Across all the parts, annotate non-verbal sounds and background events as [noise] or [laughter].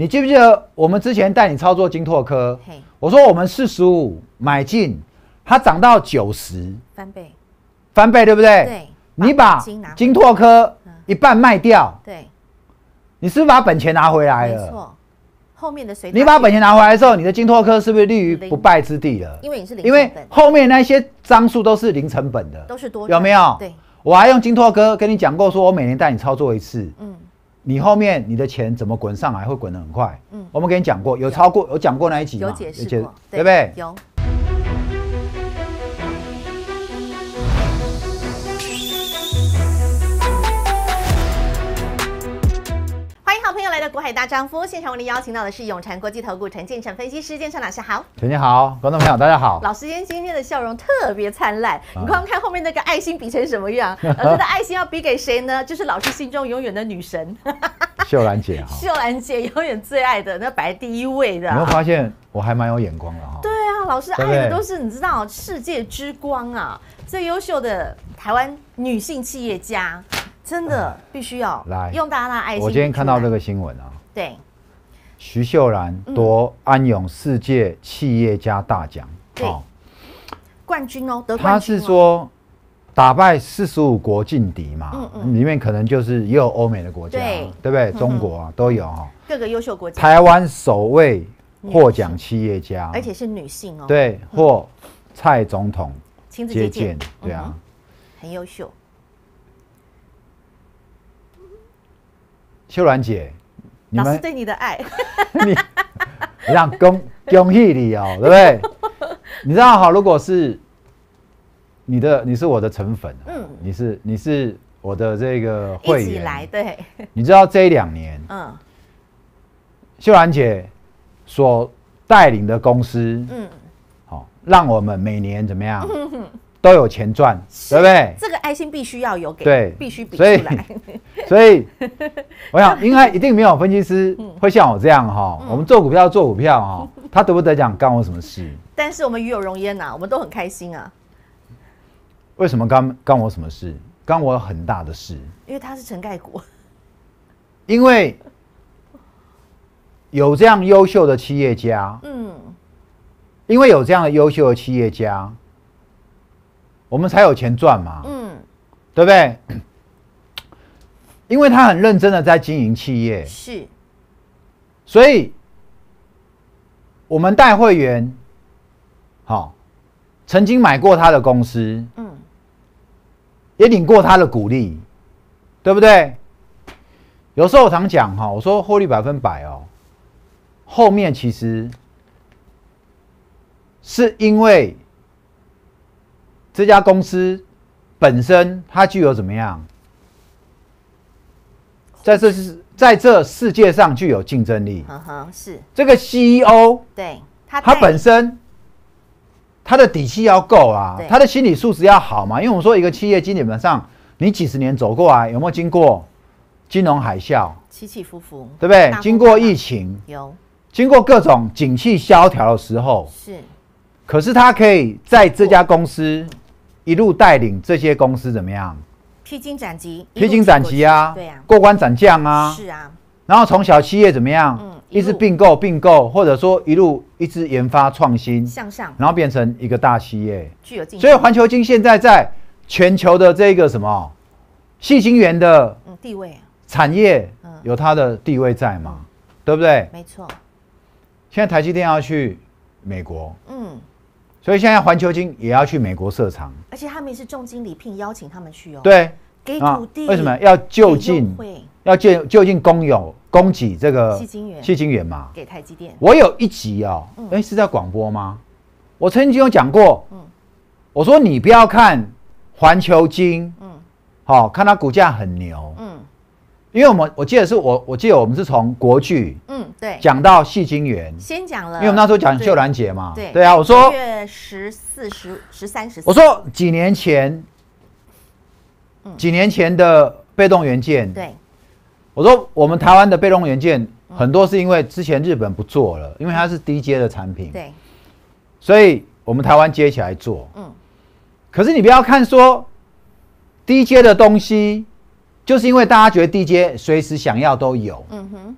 你记不记得我们之前带你操作金拓科？嘿，我说我们四十五买进，它涨到九十，翻倍，翻倍，对不对？对，你把金拓科嗯。一半卖掉，对，你是不是把本钱拿回来了？没错，后面的随你把本钱拿回来之后，你的金拓科是不是立于不败之地了？因为你是零因为后面那些张数都是零成本的，都是多有没有？对，我还用金拓科跟你讲过，说我每年带你操作一次，嗯，你后面你的钱怎么滚上来，会滚得很快。嗯我们跟你讲过，有超过有讲过那一集吗？有解释过，对不对？有。迎好朋友来到股海大丈夫现场，为您邀请到的是永诚国际投顾陈建成分析师，建成老师好。陈建好，观众朋友大家好。老师今天今天的笑容特别灿烂，啊你光看后面那个爱心比成什么样？[laughs] 老师的爱心要比给谁呢？就是老师心中永远的女神 [laughs] 秀兰姐哈，秀兰姐，永远最爱的，那摆第一位的有没有啊。发现我还蛮有眼光的哈？对啊，老师爱的都是你知道世界之光啊，最优秀的台湾女性企业家，真的必须要来。用大家的爱心。我今天看到这，个新闻啊，对。徐秀兰夺安永世界企业家大奖，对。哦冠军哦，得他。是说打败四十五国劲敌嘛，嗯嗯。里面可能就是也有欧美的国家，对。对不对？中国啊都有哈。各个优秀国家，台湾首位获奖企业家，而且是女性哦，，对获蔡总统亲自接接见见，，对啊。嗯。很优秀。秀兰姐，你老师们对你的爱，[laughs] 你让恭恭喜你哦，对不对？[laughs] 你知道哈，如果是你的，你是我的成粉，嗯嗯，你是你是我的这个一会员，起来，对，你知道这一两年嗯。秀兰姐所带领的公司，嗯，好、让我们每年怎么样 [laughs] 都有钱赚，对不对？这个爱心必须要有给，对必须比出所以来，[laughs] 所以 [laughs] 我想，应该一定没有分析师嗯会像我这样哈、我们做股票做股票哈、[laughs] 他得不得奖干我什么事？但是我们与有荣焉呐，我们都很开心啊，为什么干干我什么事？干我很大的事，因为他是陈盖国，因为有这样优秀的企业家，嗯，因为有这样的优秀的企业家，我们才有钱赚嘛，嗯，对不对？[clears throat] 因为他很认真的在经营企业，是，所以我们带会员，好、曾经买过他的公司，嗯，也领过他的股利，对不对？有时候我常讲哈，我说获利百分百哦，后面其实是因为这家公司本身它具有怎么样，在这是在这世界上具有竞争力。呵呵，是。这个 CEO 对他他本身他的底气要够啊对，他的心理素质要好嘛。因为我们说一个企业基本上你几十年走过来，有没有经过金融海啸，起起伏伏，对不对？经过疫情，有。经过各种景气萧条的时候，是，可是他可以在这家公司一路带领这些公司怎么样？披荆斩棘，披荆斩棘啊，对啊，过关斩将啊，是啊，然后从小企业怎么样？嗯一一直路并购并购，或者说一路一直研发创新，向上。然后变成一个大企业。具有竞争，所以环球金现在在全球的这个什么细晶圆的嗯地位啊，产业嗯。有它的地位在嘛，对不对？没错，现在台积电要去美国，嗯，所以现在环球金也要去美国设厂。而且他们也是重金礼聘邀请他们去哦，，对。给啊土地，为什么？要就近要就就近供有供给这个细晶圆细晶圆嘛？给台积电，我有一集哦，哎、是在广播吗？我曾经有讲过，嗯。我说你不要看环球金，嗯。好、看它股价很牛，嗯因为我们我记得是我我记得我们是从国剧嗯，对，讲到戏精园，先讲了，因为我们那时候讲秀兰姐嘛，对。对啊，我说月十四、十、十三、十四，我说几年前，几年前的被动元件，嗯对，我说我们台湾的被动元件很多是因为之前日本不做了，因为它是低阶的产品，对，所以我们台湾接起来做。嗯，可是你不要看说低阶的东西，就是因为大家觉得低阶随时想要都有。嗯哼，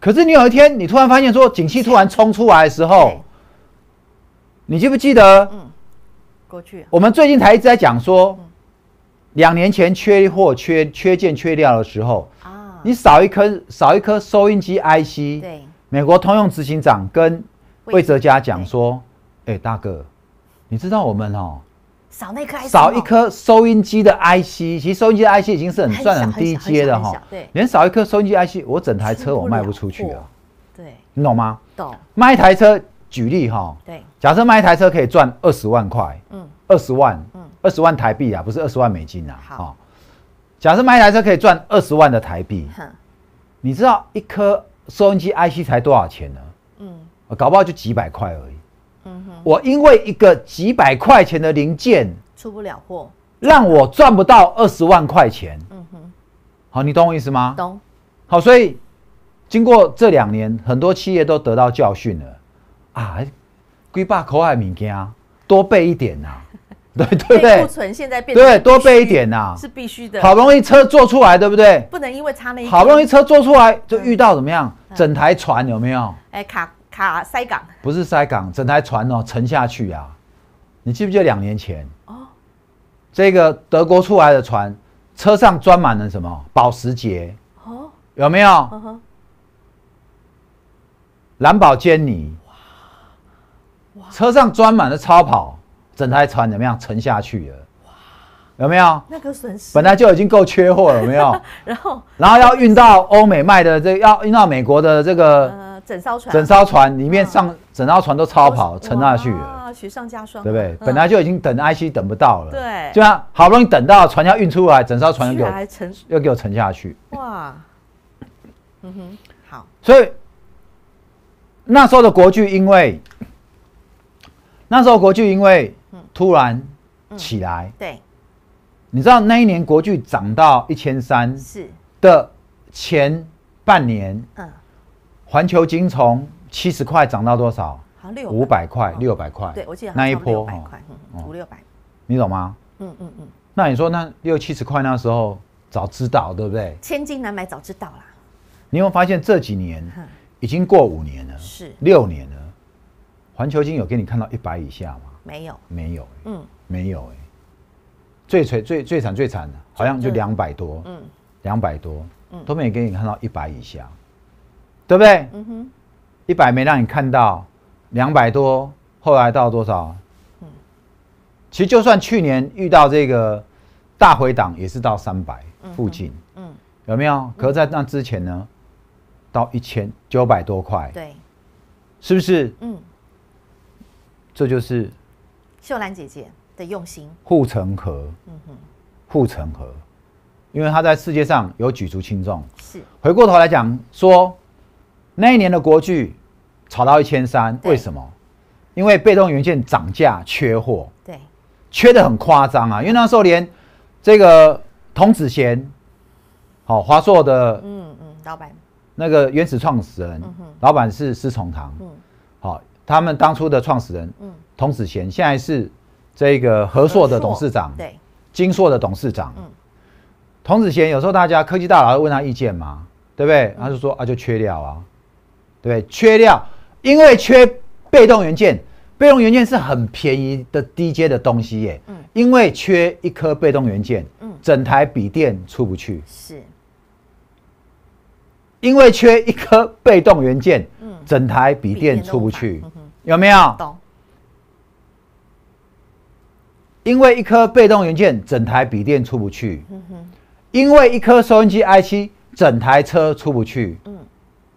可是你有一天，你突然发现说，景气突然冲出来的时候，你记不记得？嗯，过去我们最近才一直在讲说，两年前缺货、缺缺件、缺料的时候，啊，你少一颗少一颗收音机 IC，对。美国通用执行长跟魏魏哲家讲说，哎，大哥，你知道我们哦。少那颗少一哦颗收音机的 IC，其实收音机的 IC 已经是很算很低阶的哈。对，连少一颗收音机 IC，我整台车我卖不出去啊。货，对，你懂吗？懂，卖一台车，举例哈，对，假设卖一台车可以赚二十万块，嗯，二十万嗯，二十万台币啊，不是二十万美金啊，好。哦假设卖一台车可以赚二十万的台币，哼，你知道一颗收音机 IC 才多少钱呢？嗯。呃搞不好就几百块而已。我因为一个几百块钱的零件，出不了货，让我赚不到二十万块钱。嗯哼，好，你懂我意思吗？懂，好，所以经过这两年，很多企业都得到教训了啊，龟把口海物件多备一点呐、[laughs] 对对不对库？存现在变对，多备一点呐、是必须的，好不容易车做出来，对不对？不能因为差那一好不容易根，车做出来，就遇到怎么样？整台船有没有？哎，卡卡塞港，不是塞港，整台船哦沉下去啊！你记不记得两年前哦，这个德国出来的船，车上装满了什么？保时捷哦，有没有？呵呵，兰博基尼，车上装满了超跑，整台船怎么样沉下去了？有没有？那个损失，本来就已经够缺货了，有没有？[laughs] 然后然后要运到欧美卖的这要运到美国的这个呃，整艘船，整艘船里面上整艘船都超跑沉下去了，哇，雪上加霜，对不对？嗯。本来就已经等 IC 等不到了，对。就像好不容易等到船要运出来，整艘船又给我又给我沉下去，哇，嗯哼，好，所以那时候的国剧因为那时候国剧因为突然起来，对，你知道那一年国剧涨到一千三是，的前半年，嗯，环球金从七十块涨到多少？好六五百块、哦。六百块。对我记得那一波哦百块，五六百，你懂吗？嗯嗯嗯，那你说那六七十块那时候早知道，对不对？千金难买早知道啦，你有没有发现这几年已经过五年了，是。六年了，环球金有给你看到一百以下吗？没有，没有、欸，嗯。没有哎、最最最最惨最惨的，好像就就两百多，嗯。两百多，嗯。都没给你看到一百以下，对不对？嗯哼，一百没让你看到，两百多，后来到多少？嗯。其实就算去年遇到这个大回档，也是到三百附近，嗯，有没有？可是在那之前呢，到一千九百多块，对，是不是？嗯，这就是秀兰姐姐的用心，护城河，嗯哼，护城河，因为它在世界上有举足轻重。是，回过头来讲说，那一年的国巨炒到一千三，对。为什么？因为被动元件涨价缺货，对，缺的很夸张啊！因为那时候连这个童子贤，好、华硕的嗯嗯，老板，那个原始创始人，嗯哼。老板是施崇棠，嗯。好、他们当初的创始人嗯，童子贤，现在是这个和硕的董事长，对，金硕的董事长。嗯。童子贤有时候大家科技大佬会问他意见嘛，对不对？他就说啊，就缺料啊，对不对？缺料，因为缺被动元件，被动元件是很便宜的低阶的东西耶。嗯。因为缺一颗被动元件，嗯。整台笔电出不去。是，因为缺一颗被动元件，嗯。整台笔笔电出不去。嗯，有没有？懂，因为一颗被动元件，整台笔电出不去；嗯哼，因为一颗收音机 i 七整台车出不去，嗯。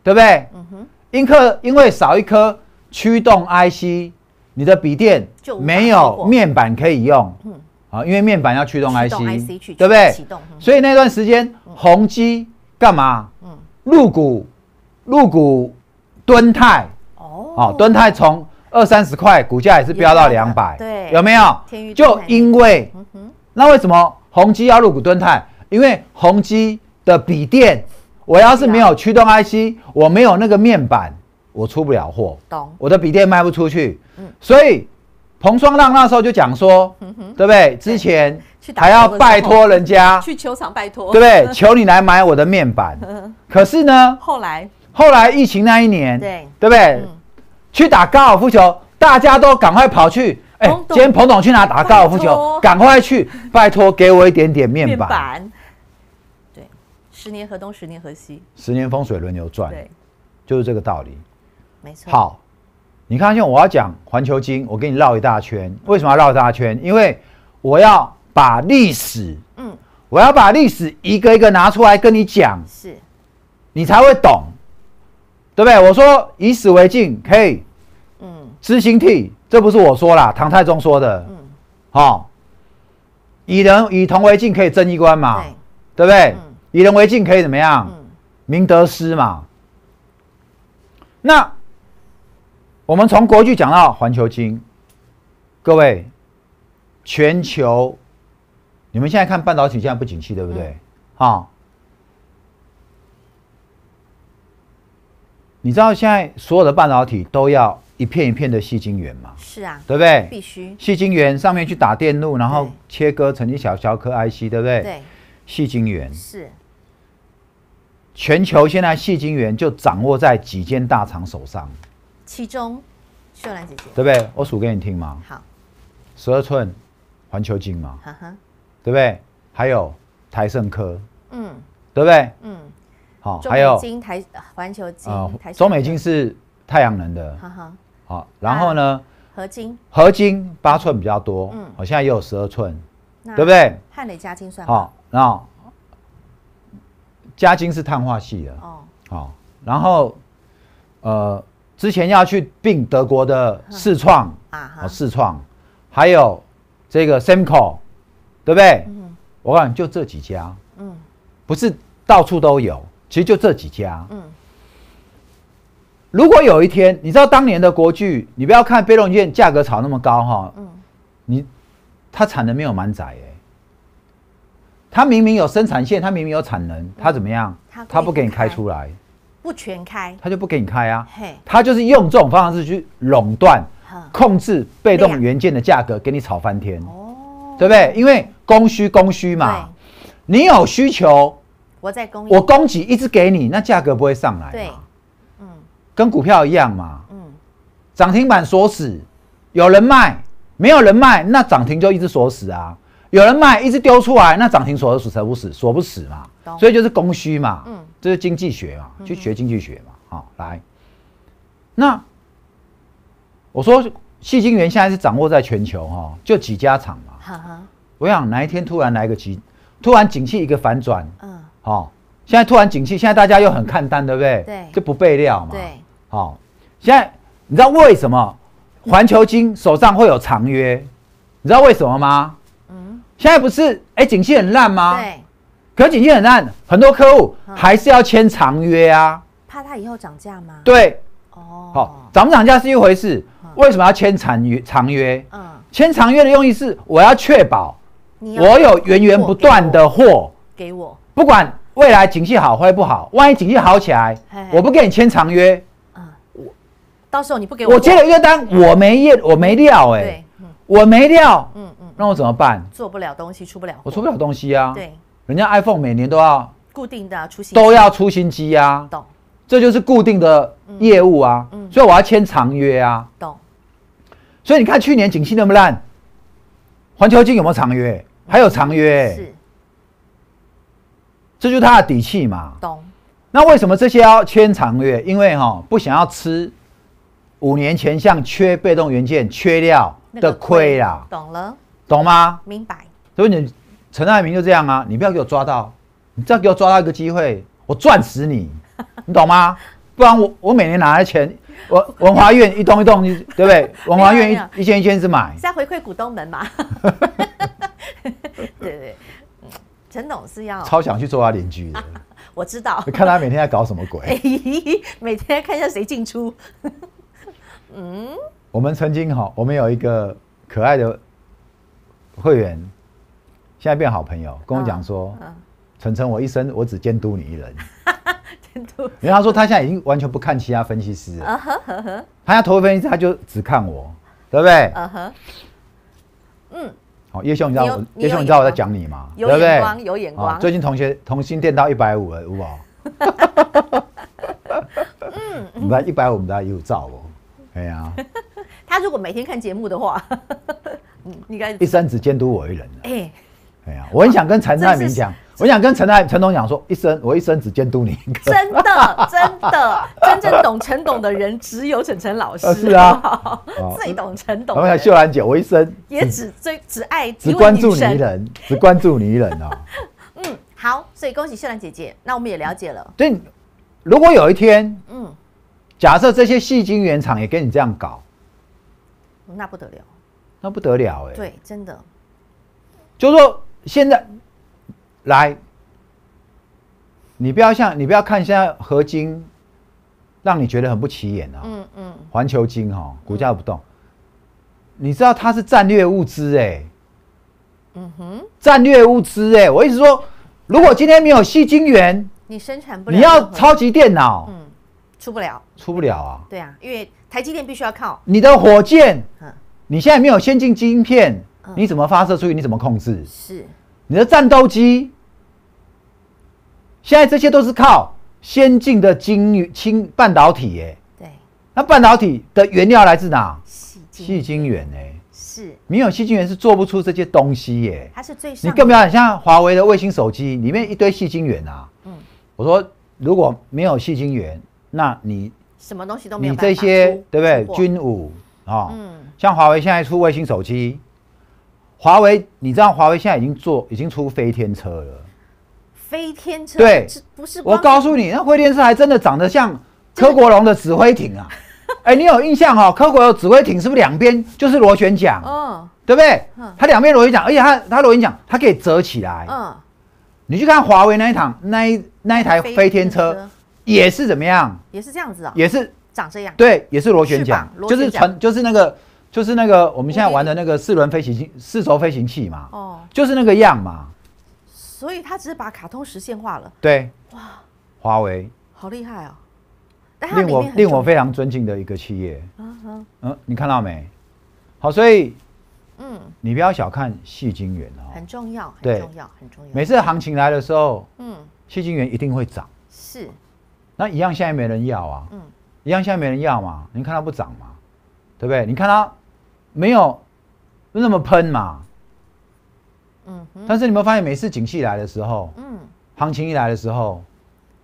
对不对？嗯哼，因克因为少一颗驱动 IC，你的笔电就没有面板可以用，嗯。啊，因为面板要驱动 IC，动 IC 去对不对？启动嗯？所以那段时间宏基干嘛？嗯，入股入股敦泰，哦。哦，敦泰从二三十块，股价也是飙到两百，对。有没有？就因为嗯，那为什么宏基要入股敦泰？因为宏基的笔电，我要是没有驱动 IC，我没有那个面板，我出不了货，懂，我的笔电卖不出去。嗯所以彭双浪那时候就讲说，嗯哼，对不对？之前还要拜托人家，[laughs] 去球场拜托，对不对？[laughs] 求你来买我的面板。可是呢，后来后来疫情那一年，对，对不对？嗯，去打高尔夫球，大家都赶快跑去。哎、今天彭董去哪打高尔夫球？赶快去，拜托给我一点点面板。十年河东，十年河西，十年风水轮流转，对，就是这个道理。没错。，好，你看，像我要讲环球金，我给你绕一大圈。为什么要绕一大圈？因为我要把历史，嗯，我要把历史一个一个拿出来跟你讲，是，你才会懂，对不对？我说以史为镜，可以嗯知兴替，这不是我说啦，唐太宗说的。嗯，好、以人以铜为镜，可以正衣冠嘛，对，对不对？嗯以人为镜可以怎么样？嗯，明得失嘛。那我们从国剧讲到环球金，各位，全球，你们现在看半导体现在不景气，对不对？啊、你知道现在所有的半导体都要一片一片的细晶圆嘛，是啊，对不对？必须，细晶圆上面去打电路，然后切割成一小小颗 IC，对不对？对，细晶圆，是，全球现在细晶圆就掌握在几间大厂手上，其中，秀兰姐姐，对不对？我数给你听嘛，好，十二寸环球晶嘛，哈哈，对不对？还有台盛科，嗯。对不对？嗯，好、还有金台环球金呃台，中美金，是太阳能的，哈哈，好、然后呢，合金，合金八寸比较多，嗯。我、现在也有十二寸，那对不？对？汉磊加金算吗？好、然后嘉金是碳化系的，哦，好、然后呃，之前要去并德国的世创，啊哈。哦，，世创，还有这个 Semco，对不对？嗯。我告诉你，就这几家，嗯。不是到处都有，其实就这几家。嗯，如果有一天，你知道当年的国巨，你不要看被动元件价格炒那么高哈，嗯。你它产能没有满载哎，它明明有生产线，他明明有产能，他怎么样？它？故意它不给你开开。出来，不全开，他就不给你开啊。嘿，它就是用这种方式去垄断、控制被动元件的价格，给你炒翻天，哦，对不对？因为供需供需嘛，，你有需求，我在供，我供给一直给你，那价格不会上来对。嘛，嗯。跟股票一样嘛，嗯，涨停板锁死，有人卖，没有人卖，那涨停就一直锁死啊。有人卖，一直丢出来，那涨停锁得死，锁不死，锁不死嘛。所以就是供需嘛，嗯这是经济学嘛，去学经济学嘛。好、来，那我说细晶圆现在是掌握在全球哈、就几家厂嘛。哈哈，我想哪一天突然来个急，突然景气一个反转，嗯，好、现在突然景气，现在大家又很看淡，对不对？对就不备料嘛。对，好、现在你知道为什么环球金手上会有长约？你知道为什么吗？嗯，现在不是哎，景气很烂吗？。对，可景气很烂，很多客户嗯。还是要签长约啊。怕它以后涨价吗？，对，哦，好、，涨不涨价是一回事，为什么要签长约？长约？嗯，签长约的用意是我要确保我有源源不断的货，给我，不管未来景气好或不好，万一景气好起来我不跟你签长约，嗯，到时候你不给我，我接了一个单，我没业，我没料，哎。我没料，嗯嗯，那我怎么办？做不了东西，出不了，我出不了东西啊。对，人家 iPhone 每年都要固定的出新都要出新机啊，懂。这就是固定的业务啊，嗯。所以我要签长约啊。懂，所以你看去年景气那么烂，环球金有没有长约？还有长约、是。这就是他的底气嘛。懂，那为什么这些要签长约？因为哈、不想要吃五年前像缺被动元件、缺料的那个亏啦，懂了，懂吗？明白，所以你陈爱民就这样啊，你不要给我抓到，你只要给我抓到一个机会，我赚死你，你懂吗？不然我我每年拿来钱，我文华院一栋一栋，对不对？[laughs] 文华院没有没一一间一间是买是，在回馈股东们嘛？对 [laughs] 对，嗯陈董是要，超想去做他邻居的，[laughs] 我知道，看他每天在搞什么鬼。哎，每天看一下谁进出，嗯我们曾经哈，我们有一个可爱的会员，现在变好朋友，跟我讲说，嗯，晨晨，我一生我只监督你一人。[laughs] 监督，因为他说他现在已经完全不看其他分析师了，[laughs] 他要投分析师他就只看我，对不对？嗯哼，嗯，好，叶兄，你知道我，叶兄，你知道我在讲你吗？有对不对眼光，有眼啊光，最近同学同心店到一百五了，好？[laughs] 嗯，我们一百五，我们大家有照哦。哎呀，他如果每天看节目的话，嗯，应该一生只监督我一人。哎，哎呀，我很想跟陈泰明讲，我想跟陈泰陈董讲说，一生我一生只监督你一个。真的真的，真正懂陈董的人只有陈陈老师。是啊，最懂陈董。我想秀兰姐，我一生也只最只爱只关注你一人，只关注你一人哦。[laughs] 嗯，好，所以恭喜秀兰姐姐，那我们也了解了。对，如果有一天，嗯，假设这些戏精原厂也跟你这样搞，那不得了，那不得了哎。对，真的。就是说，现在来，你不要像你不要看现在合金，让你觉得很不起眼啊。嗯嗯。环球金哈，股价不动，你知道它是战略物资哎。嗯哼，战略物资哎，我意思说，如果今天没有细晶圆，你生产不了，你要超级电脑，嗯，出不了，出不了啊。对啊，因为台积电必须要靠你的火箭，嗯，你现在没有先进晶片，你怎么发射出去？你怎么控制？是你的战斗机，现在这些都是靠先进的晶晶半导体，哎，对，那半导体的原料来自哪？细晶圆，哎。是，没有细晶圆是做不出这些东西耶。它是最你更不要像华为的卫星手机里面一堆细晶圆啊。嗯，我说如果没有细晶圆，那你什么东西都没有。你这些对不对？军武啊，嗯，像华为现在出卫星手机，华为你知道华为现在已经做已经出飞天车了。飞天车对，不是？我告诉你，那飞天车还真的长得像柯国龙的指挥艇啊。[laughs] 哎，你有印象哈？柯国有指挥艇是不是两边就是螺旋桨？嗯，对不对？嗯，它两边螺旋桨，而且它它螺旋桨它可以折起来。嗯，你去看华为那一趟那一那一台飞天车，也是怎么样？也是这样子啊？也是长这样？对，也是螺旋桨，就是船，就是那个就是那个我们现在玩的那个四轮飞行器、四轴飞行器嘛。哦，就是那个样嘛。所以它只是把卡通实现化了。对，哇，华为好厉害啊！令我令我非常尊敬的一个企业，嗯嗯，你看到没？好，所以，嗯，你不要小看细晶圆哦，很重要，很重要，很重要。每次行情来的时候，嗯，细晶圆一定会涨，是。那一样现在没人要啊，嗯，一样现在没人要嘛？你看它不涨嘛，对不对？你看它没有那么喷嘛，嗯。但是你有没有发现，每次景气来的时候，嗯，行情一来的时候，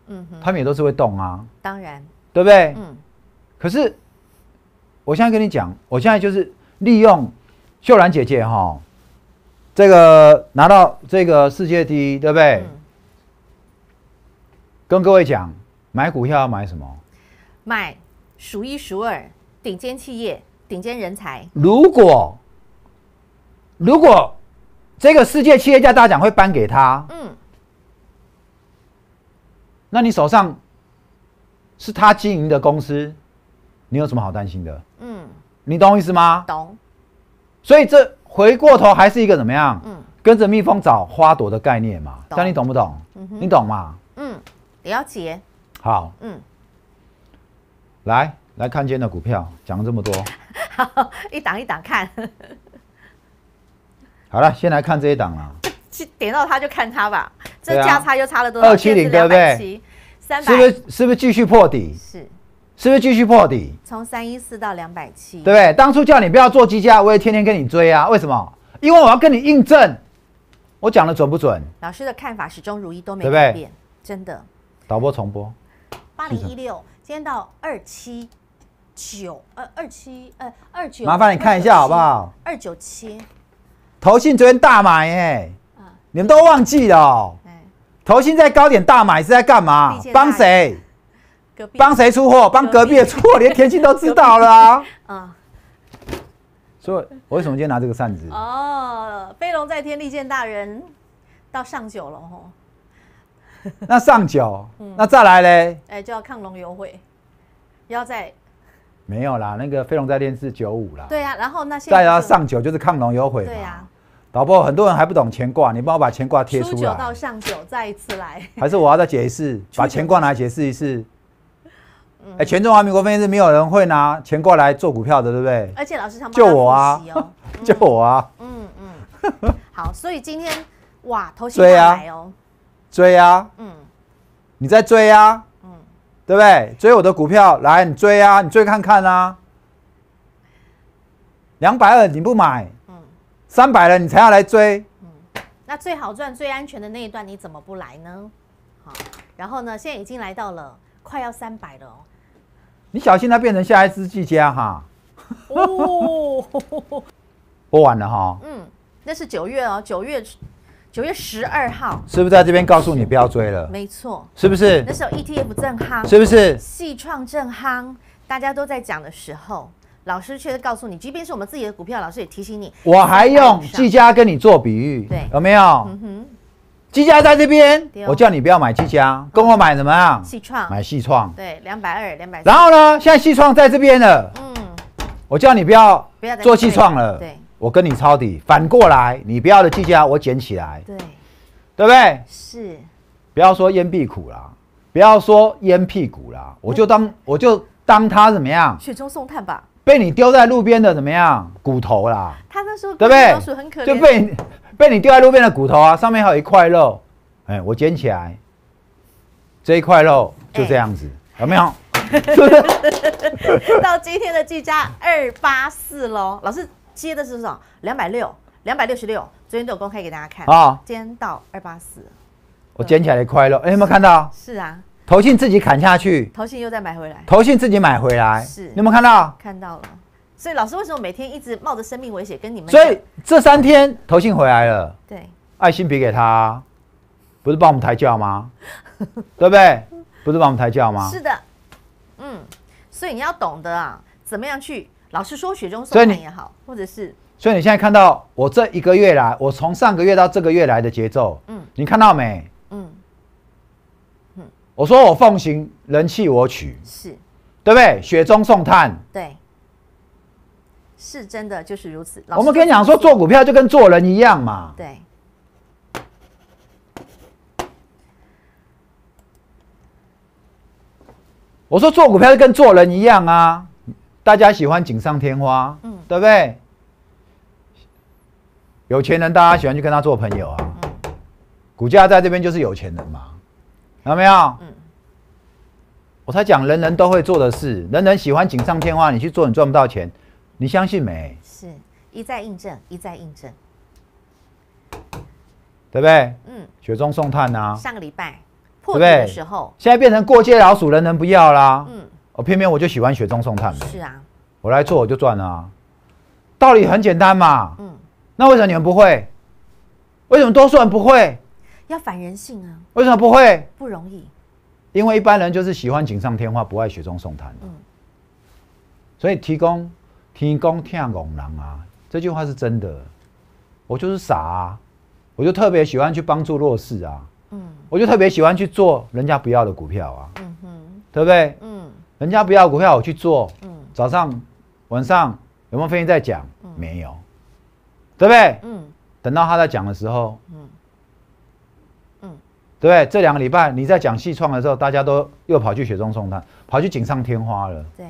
嗯哼，他们也都是会动啊，当然。对不对？嗯。可是，我现在跟你讲，我现在就是利用秀兰姐姐哈，这个拿到这个世界第一，对不对？跟各位讲，买股票要买什么？买数一数二顶尖企业、顶尖人才。如果如果这个世界企业家大奖会颁给他，嗯，那你手上？是他经营的公司，你有什么好担心的？嗯，你懂我意思吗？懂。所以这回过头还是一个怎么样？嗯，跟着蜜蜂找花朵的概念嘛。但你懂不懂？你懂吗？嗯，了解。好。嗯。来来看今天的股票，讲了这么多。好，[laughs] 一档一档看。[laughs] 好了，先来看这一档了。[laughs] 点到它就看它吧。这价差又差了多少？二七零对不对？三百是不是是不是继续破底？是，是不是继续破底？从三一四到两百七，对不对？当初叫你不要做基价，我也天天跟你追啊。为什么？因为我要跟你印证，我讲的准不准？老师的看法始终如一，都没改变，真的。导播重播。八零一六，今天到二七九，呃，二七，呃，二九。麻烦你看一下好不好？二九七。投信昨天大买哎，你们都忘记了。投信在高点大买是在干嘛？帮谁？帮谁出货？帮隔壁的出货，[laughs] 连田心都知道了啊！所以，我为什么今天拿这个扇子？哦，飞龙在天，利剑大人到上九了吼。[laughs] 那上九，那再来嘞？哎，就要亢龙有悔，要在没有啦，那个飞龙在天是九五啦。对啊，然后那再要上九就是亢龙有悔。对呀。导播，很多人还不懂乾卦，你帮我把乾卦贴出九到上九，再一次来。还是我要再解释，把乾卦来解释一次。哎，全中华民国分析师没有人会拿乾卦来做股票的，对不对？而且老师他救我啊！救我啊！嗯 [laughs] 嗯。好，所以今天哇，头先来哦。追啊！嗯。你在追啊！嗯。对不对？追我的股票，来你追啊，你追看看啊。两百二你不买，嗯三百了你才要来追，嗯那最好赚、最安全的那一段，你怎么不来呢？好，然后呢，现在已经来到了快要三百了哦。你小心它变成下一只季佳哈。哦，[laughs] 播完了哈，嗯，那是九月哦，九月九月十二号，是不是在这边告诉你不要追了？没错，是不是那？时候 ETF 正夯，是不是？系创正夯，大家都在讲的时候，老师却告诉你，即便是我们自己的股票，老师也提醒你，我还用300以上技嘉跟你做比喻，对有没有？嗯哼，技嘉在这边我叫你不要买技嘉，跟我买什么样？细创，买细创。对，两百二、两百，然后呢，现在细创在这边了，嗯，我叫你不要不要再做细创了，对我跟你抄底。反过来，你不要的技嘉我捡起来，对，对不对？是，不要说烟屁股啦，不要说烟屁股啦，我就当我就当它怎么样，雪中送炭吧。被你丢在路边的怎么样骨头啦，他那时候对不对老鼠很可？怜，就被你被你丢在路边的骨头啊，上面还有一块肉，哎，我捡起来，这一块肉就这样子，有没有？[laughs] 到今天的计价二八四喽。老师接的是什么？两百六，两百六十六，昨天都有公开给大家看啊今天到二八四，我捡起来一块肉，哎，有没有看到？是啊，投信自己砍下去，投信又再买回来，投信自己买回来，是你有没有看到？看到了。所以老师为什么每天一直冒着生命危险跟你们所以？这三天投信回来了，对，爱心比给他啊，不是帮我们抬轿吗？[laughs] 对不对？不是帮我们抬轿吗？是的，嗯，所以你要懂得啊，怎么样去，老师说雪中送炭也好，或者是所以你现在看到我这一个月来，我从上个月到这个月来的节奏，嗯你看到没？嗯我说我奉行人弃我取，是对不对？雪中送炭。对，是真的就是如此。我们跟你讲说，做股票就跟做人一样嘛。对。我说做股票就跟做人一样啊，大家喜欢锦上添花，嗯对不对？有钱人大家喜欢去跟他做朋友啊，嗯股价在这边就是有钱人嘛，有没有？嗯我才讲人人都会做的事，人人喜欢锦上添花，你去做你赚不到钱，你相信没？是一再印证，一再印证。对不对？嗯，雪中送炭啊，上个礼拜破底的对时候，现在变成过街老鼠，人人不要啦。嗯，我偏偏我就喜欢雪中送炭嘛，是啊，我来做我就赚了啊。道理很简单嘛，嗯，那为什么你们不会？为什么多数人不会？要反人性啊，为什么不会？不容易。因为一般人就是喜欢锦上添花，不爱雪中送炭。嗯所以提供提供天拱狼啊，这句话是真的。我就是傻啊，我就特别喜欢去帮助弱势啊，嗯我就特别喜欢去做人家不要的股票啊，嗯哼，对不对？嗯人家不要股票我去做，嗯早上晚上有没有分析在讲？没有，对不对？嗯等到他在讲的时候，嗯嗯，对不对？这两个礼拜你在讲细创的时候，大家都又跑去雪中送炭，跑去锦上添花了。对。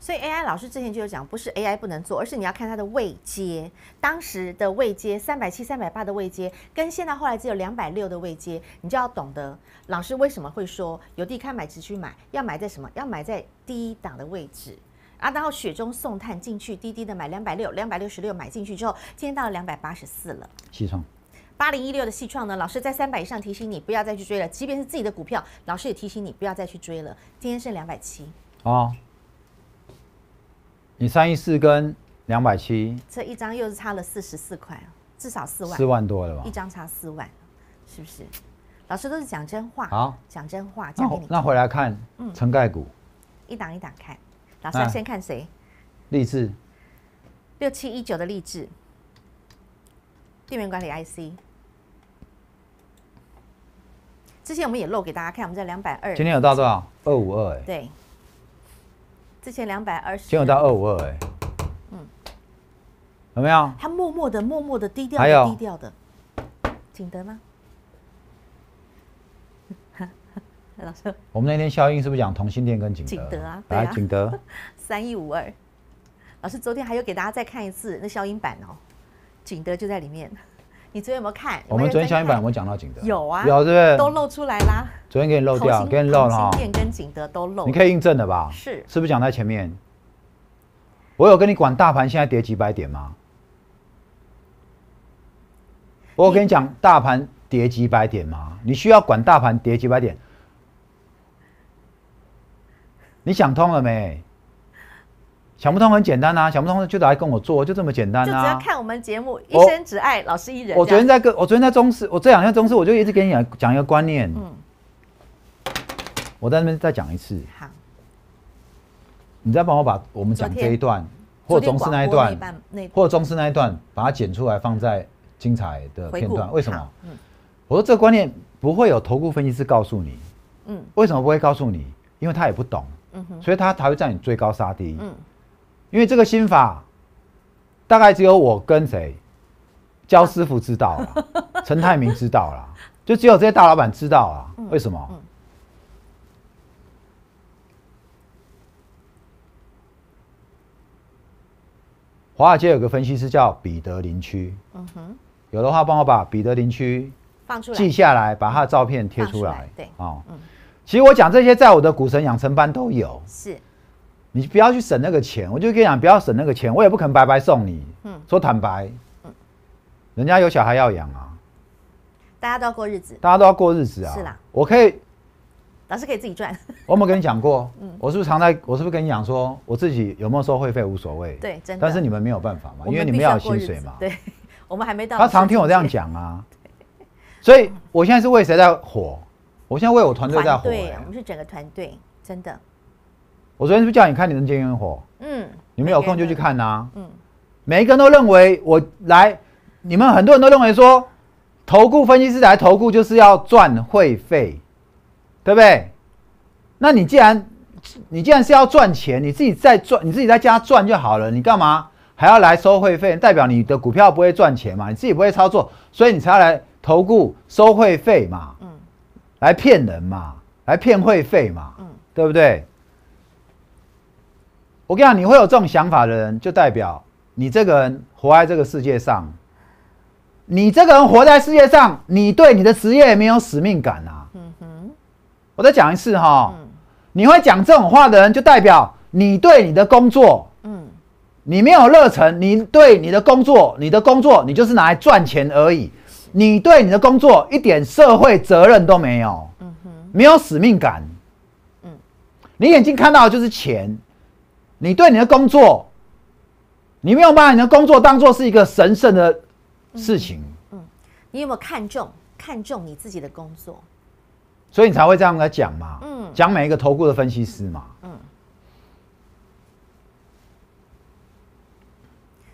所以 AI 老师之前就有讲，不是 AI 不能做，而是你要看它的位阶。当时的位阶三百七、三百八的位阶，跟现在后来只有两百六的位阶，你就要懂得老师为什么会说有地看买直去买，要买在什么？要买在低档的位置。啊，然后雪中送炭进去，低低的买两百六、两百六十六买进去之后，今天到了两百八十四了。细创八零一六的细创呢，老师在三百以上提醒你不要再去追了，即便是自己的股票，老师也提醒你不要再去追了。今天剩两百七，哦，你三一四跟两百七，这一张又是差了四十四块，至少四万四，万多了吧一？张差四万，是不是？老师都是讲真话，好，讲真话，那讲给你那回来看嗯成盖股、一档一档看。老师先看谁？励志，六七一九的励志，电源管理 IC。之前我们也漏给大家看，我们在两百二，今天有到多少？二五二哎，对，之前两百二十，今天有到二五二哎，嗯。有没有？他默默的、默默的、低调还有。的、低调的，景德吗？[laughs] 老师，我们那天效应是不是讲同心店跟景德？景德啊对啊。来景德，[laughs] 三一五二，老师昨天还有给大家再看一次那消音版哦，景德就在里面，你昨天有没有看？我们昨天相相关版有没有讲到景德？有啊有对不对？都露出来啦，昨天给你漏掉，给你漏了哈跟景德都漏，你可以印证的吧？是是不是讲在前面？我有跟你管大盘现在跌几百点吗？我有跟你讲大盘跌几百点吗？你需要管大盘跌几百点？你想通了没？想不通很简单啊，想不通就来跟我做，就这么简单就只要啊。看我们节目，一生只爱老师一人。我昨天在跟我昨天在中视，我这两天中视我就一直跟你讲讲一个观念，嗯我在那边再讲一次，好，你再帮我把我们讲这一段或中视那一段或者中视那一段，把它剪出来放在精彩的片段。为什么？嗯我说这个观念不会有投顾分析师告诉你，嗯为什么不会告诉你？因为他也不懂，嗯哼所以他才会在你追高杀低。嗯，因为这个心法，大概只有我跟谁，焦师傅知道了，[laughs] 陈泰明知道了，就只有这些大老板知道啊。嗯为什么？嗯。华尔街有个分析师叫彼得林区，嗯哼，有的话帮我把彼得林区放出来。记下来，把他的照片贴出来。对。哦，嗯。其实我讲这些在我的股神养成班都有，是你不要去省那个钱，我就跟你讲，不要省那个钱，我也不肯白白送你。嗯说坦白，人家有小孩要养啊，大家都要过日子，大家都要过日子啊。是啦，我可以，老师可以自己赚。我有没有跟你讲过？嗯我是不是常在，我是不是跟你讲说，我自己有没有收会费无所谓？对，真的。但是你们没有办法嘛，因为你们要有薪水嘛。对，[laughs] 我们还没到。他常听我这样，讲啊，所以我现在是为谁在火？我现在为我团队在火、团队，欸我们是整个团队，真的。我昨天是不是叫你看你人间烟火？嗯，你们有空就去看呐、都。嗯，每一个人都认为我来，你们很多人都认为说，投顾分析师来投顾就是要赚会费，对不对？那你既然你既然是要赚钱，你自己在赚，你自己在家赚就好了，你干嘛还要来收会费？代表你的股票不会赚钱嘛，你自己不会操作，所以你才要来投顾收会费嘛，嗯来骗人嘛，来骗会费嘛，嗯对不对？我跟你讲，你会有这种想法的人，就代表你这个人活在这个世界上，你这个人活在世界上，你对你的职业没有使命感啊！嗯哼，我再讲一次哈、嗯。你会讲这种话的人，就代表你对你的工作嗯。你没有热忱，你对你的工作，你的工作你就是拿来赚钱而已，你对你的工作一点社会责任都没有，嗯哼，没有使命感。嗯。你眼睛看到的就是钱，你对你的工作，你没有把你的工作当做是一个神圣的事情，你有没有看重看重你自己的工作？所以你才会这样来讲嘛。嗯讲每一个投顾的分析师嘛。嗯。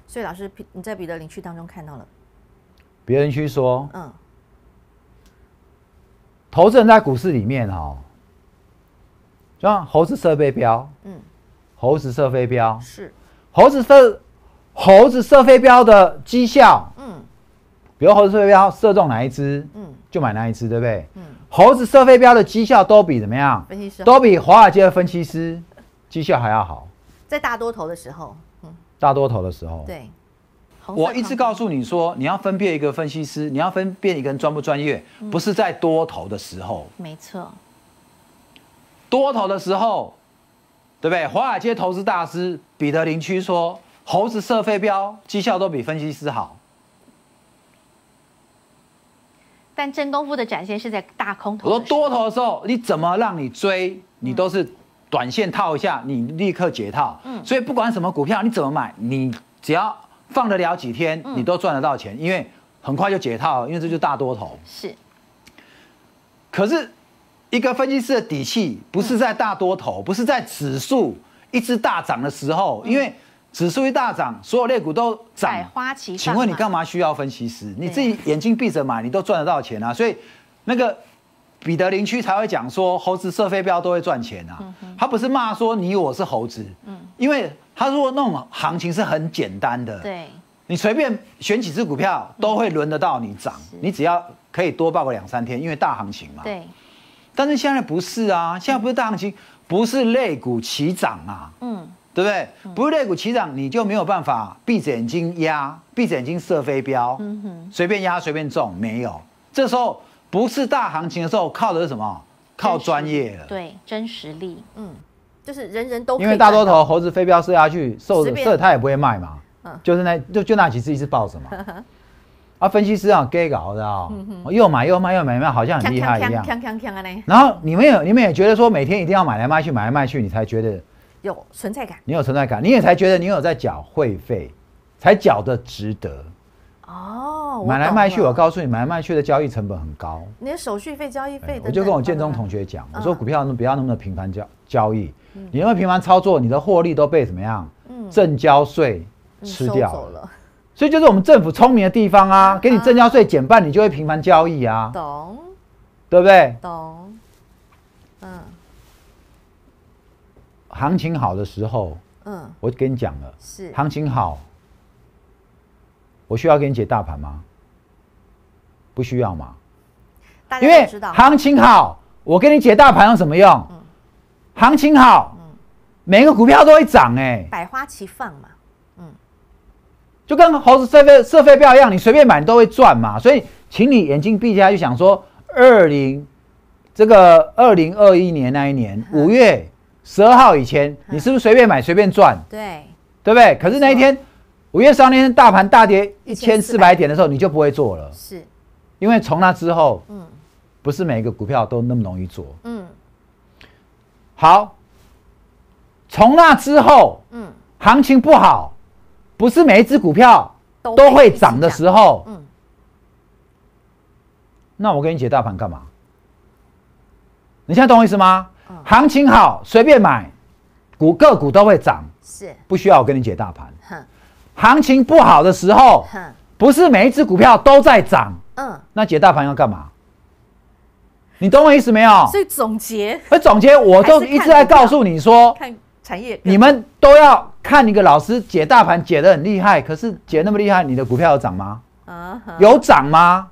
所以老师，你在彼得林区当中看到了，别人去说，嗯投资人在股市里面哦，就像猴子射飞镖，嗯，猴子射飞镖，是，猴子射猴子射飞镖的绩效，嗯。比如猴子射飞镖射中哪一只，嗯。就买哪一只，对不对？嗯，猴子射飞镖的绩效都比怎么样？分析师。都比华尔街的分析师绩效还要好。在大多头的时候，嗯，大多头的时候，对，我一直告诉你说，你要分辨一个分析师，你要分辨一个人专不专业，嗯。不是在多头的时候，没错，多头的时候，对不对？华尔街投资大师彼得林区说，猴子射飞镖绩效都比分析师好。但真功夫的展现是在大空头我说。多头的时候，你怎么让你追，你都是短线套一下，你立刻解套。嗯所以不管什么股票，你怎么买，你只要放得了几天，嗯你都赚得到钱，因为很快就解套了，因为这就是大多头。是，可是，一个分析师的底气不是在大多头，不是在指数一直大涨的时候，因为指数一大涨，所有类股都百涨。花齐放。请问你干嘛需要分析师？你自己眼睛闭着买，你都赚得到钱啊！所以那个彼得林区才会讲说，猴子射飞镖都会赚钱啊。他不是骂说你我是猴子，因为他说那种行情是很简单的，对，你随便选几只股票都会轮得到你涨，你只要可以多报个两三天，因为大行情嘛。对，但是现在不是啊，现在不是大行情，不是类股齐涨啊，嗯，对不对？不是类股起涨，你就没有办法闭着眼睛压，闭着眼睛射飞镖，随便压随便中，没有。这时候不是大行情的时候，靠的是什么？靠专业了。对，真实力。嗯，就是人人都因为大多头猴子飞镖射下去，射射他也不会卖嘛。嗯，就是那就就那几次一直抱着嘛。[laughs] 啊，分析师啊，gay 搞的啊，又买又卖又买卖，好像很厉害一样。然后你们有你们也觉得说每天一定要买来卖去买来卖去，你才觉得有存在感。你有存在感，你也才觉得你有在缴会费，才缴的值得。哦，买来卖去，我告诉你，买来卖去的交易成本很高。你的手续费、交易费，我就跟我建中同学讲，我说股票不要那么频繁交交易，你因为频繁操作，你的获利都被怎么样？嗯，正交税吃掉了。所以就是我们政府聪明的地方啊，给你正交税减半，你就会频繁交易啊，懂？对不对？懂。嗯。行情好的时候，嗯，我跟你讲了，是行情好，我需要给你解大盘吗？不需要嘛？因为行情好，我给你解大盘有什么用？嗯，行情好，嗯，每个股票都会涨，哎，百花齐放嘛。就跟猴子射飞射飞镖一样，你随便买你都会赚嘛。所以，请你眼睛闭起来，就想说，二零这个二零二一年那一年五月十二号以前，你是不是随便买随便赚？对，对不对？可是那一天五月十号那天大盘大跌一千四百点的时候，你就不会做了。是，因为从那之后，嗯，不是每一个股票都那么容易做。嗯，好，从那之后，嗯，行情不好。不是每一只股票都会涨的时候，嗯，那我跟你解大盘干嘛？你现在懂我意思吗？行情好随便买，股个股都会涨，是不需要我跟你解大盘。行情不好的时候，不是每一只股票都在涨，嗯，那解大盘要干嘛？你懂我意思没有？所以总结，而总结我都一直在告诉你说。产业，你们都要看一个老师解大盘解的很厉害，可是解那么厉害，你的股票有涨吗？啊，有涨吗？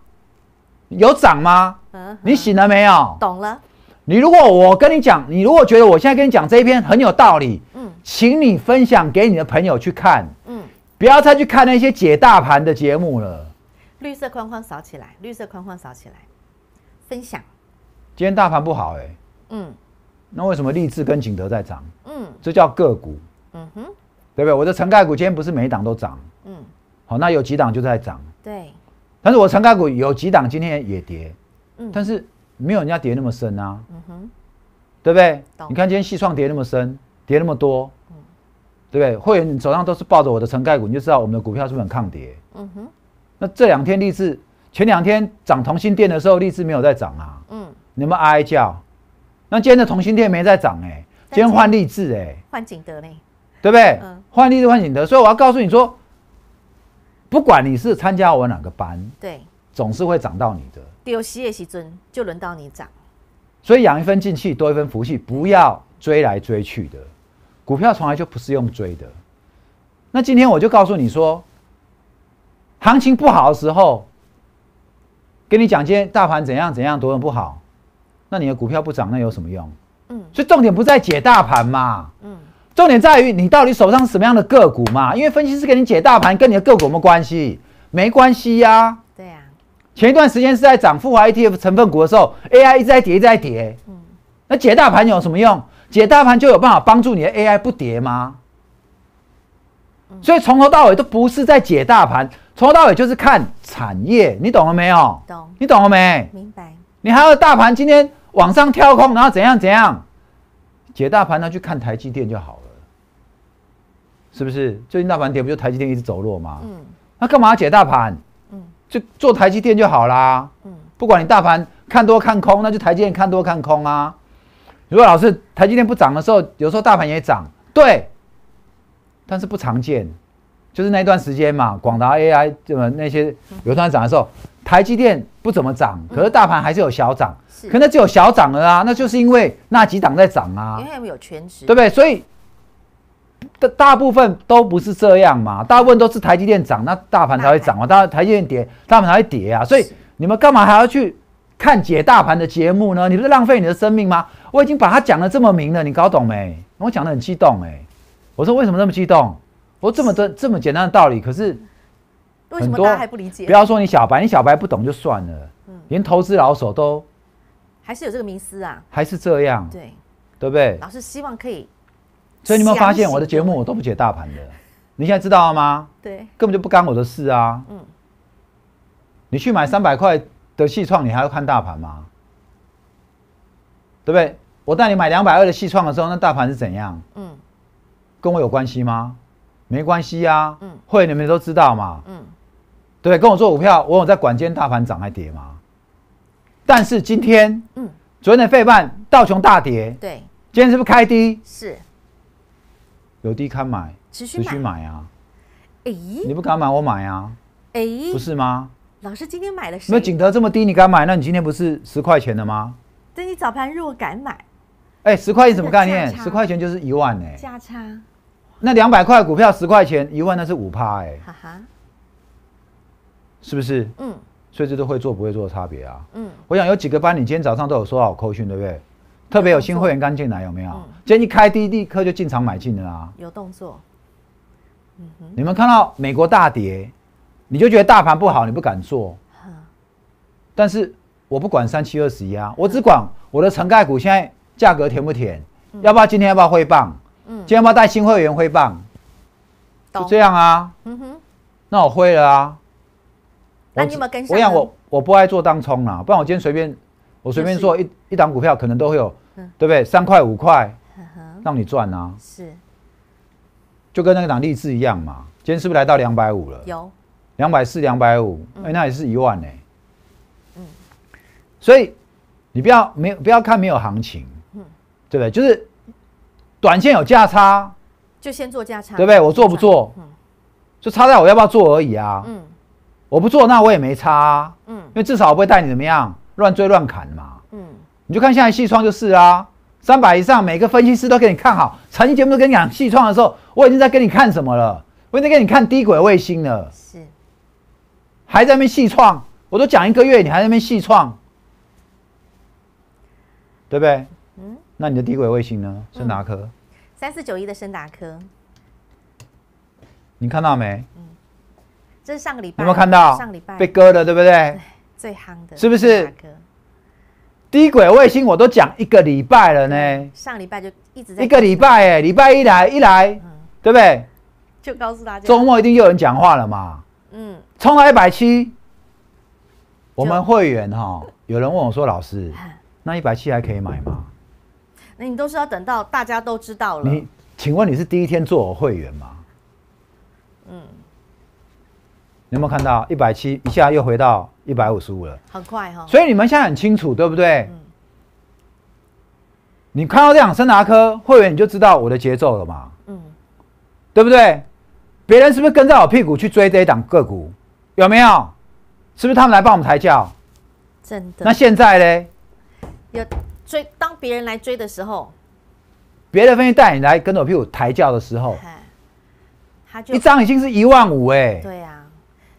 有涨吗？你醒了没有？懂了。你如果我跟你讲，你如果觉得我现在跟你讲这一篇很有道理，嗯，请你分享给你的朋友去看，嗯，不要再去看那些解大盘的节目了。绿色框框扫起来，绿色框框扫起来，分享。今天大盘不好哎，嗯。那为什么立志跟景德在涨？嗯，这叫个股。嗯哼，对不对？我的成概股今天不是每一档都涨。嗯，好，那有几档就在涨。对。但是我成概股有几档今天也跌。嗯。但是没有人家跌那么深啊。嗯哼。对不对？你看今天细创跌那么深，跌那么多。嗯。对不对？会员手上都是抱着我的成概股，你就知道我们的股票是不是很抗跌。嗯哼。那这两天立志，前两天涨同心店的时候，立志没有在涨啊。嗯。你们哀叫。那今天的同心店没在涨哎，今天换立志哎，换景德呢，对不对？嗯，换立志换景德，所以我要告诉你说，不管你是参加我哪个班，对，总是会涨到你的。丢西也西尊就轮到你涨，所以养一分进气，多一分福气，不要追来追去的，股票从来就不是用追的。那今天我就告诉你说，行情不好的时候，跟你讲今天大盘怎样怎样多么不好。那你的股票不涨，那有什么用？嗯，所以重点不在解大盘嘛，嗯，重点在于你到底手上是什么样的个股嘛？因为分析师给你解大盘，跟你的个股有没有关系？没关系呀。对呀。前一段时间是在涨富华 ETF 成分股的时候，AI 一直在跌，一直在跌。嗯。那解大盘有什么用？解大盘就有办法帮助你的 AI 不跌吗？所以从头到尾都不是在解大盘，从头到尾就是看产业，你懂了没有？懂。你懂了没？明白。你还有大盘今天。往上跳空，然后怎样怎样解大盘呢？去看台积电就好了，是不是？最近大盘跌，不就台积电一直走弱吗？嗯，那干嘛要解大盘？嗯，就做台积电就好啦。嗯，不管你大盘看多看空，那就台积电看多看空啊。如果老是台积电不涨的时候，有时候大盘也涨，对，但是不常见，就是那段时间嘛，广达 AI 这么那些有段涨的时候，台积电不怎么涨，可是大盘还是有小涨。可能只有小涨了啊，那就是因为那几档在涨啊，因为有全值，对不对？所以大大部分都不是这样嘛，大部分都是台积电涨，那大盘才会涨嘛。当然台积电跌，大盘才会跌啊。所以你们干嘛还要去看解大盘的节目呢？你不是浪费你的生命吗？我已经把它讲的这么明了，你搞懂没？我讲的很激动哎，我说为什么那么激动？我说这么的这么简单的道理，可是为什么大家还不理解？不要说你小白，你小白不懂就算了，连投资老手都还是有这个迷思啊。还是这样，对，对不对？老师希望可以所以你有没有发现我的节目我都不解大盘的？你现在知道了吗？对，根本就不干我的事啊。嗯你去买三百块的细创，你还要看大盘吗？对不对？我带你买两百二的细创的时候，那大盘是怎样？嗯跟我有关系吗？没关系呀。嗯会你们都知道嘛。嗯，对？跟我做股票，我有在管今天大盘涨还跌吗？但是今天，嗯昨天的费半道琼大跌，对，今天是不是开低？是有低看买，持续买。买啊！哎你不敢买，我买啊，哎不，是吗？老师今天买了谁？那景德这么低，你敢买？那你今天不是十块钱的吗？对你早盘如果敢买，哎，十块钱什么概念十块钱就是一万哎、价差，那两百块股票十块钱，一万那是五趴哎，哈哈，是不是？嗯所以这都会做不会做的差别啊。嗯，我想有几个班，你今天早上都有收到我扣讯，对不对？特别有新会员刚进来，有没有？嗯今天一开低，立刻就进场买进的啦！有动作，嗯哼，你们看到美国大跌，你就觉得大盘不好，你不敢做。哈但是我不管三七二十一啊，我只管我的成盖股现在价格甜不甜，要不要今天要不要挥棒？嗯。今，天要不要带新会员挥棒？就懂这，样啊，嗯哼，那我挥了啊。我那你有没有跟上我想我我不爱做当冲啦，不然我今天随便我随便做一一档股票，可能都会有，嗯。对不对？三块五块让你赚啊，是。就跟那个档励志一样嘛。今天是不是来到两百五了？有，两百四、两百五，嗯。哎，那也是一万呢、嗯。所以你不要没有不要看没有行情，嗯。对不对？就是短线有价差，就先做价差，对不对？我做不做，嗯就差在我要不要做而已啊。嗯我不做，那我也没差、啊，嗯因为至少我不会带你怎么样乱追乱砍嘛。嗯，你就看现在细创就是啊，三百以上，每个分析师都给你看好。财经节目都跟你讲细创的时候，我已经在跟你看什么了？我已经在跟你看低轨卫星了，是还在那边细创，我都讲一个月，你还在那边细创，对不对？嗯，那你的低轨卫星呢？森达科，三四九一的深达科，你看到没？这是上个礼拜有没有看到？上礼拜。被割了，对不对？最夯的，是不是？低轨卫星我都讲一个礼拜了呢，上礼拜就一直在一个礼拜哎，礼拜一来一来，嗯。对不对？就告诉大家，周末一定又有人讲话了嘛，嗯，冲到一百七，我们会员哈，有人问我说，老师，那一百七还可以买吗？那你都是要等到大家都知道了，你请问你是第一天做我会员吗？嗯，你有没有看到一百七一下又回到一百五十五了？很快哈，所以你们现在很清楚，对不对？嗯你看到这样森达科会员，你就知道我的节奏了嘛，嗯，对不对？别人是不是跟在我屁股去追这一档个股？有没有？是不是他们来帮我们抬轿？真的那现在呢？有追，当别人来追的时候，别的分析带你来跟着我屁股抬轿的时候，哎，他就一张已经是一万五哎，对啊，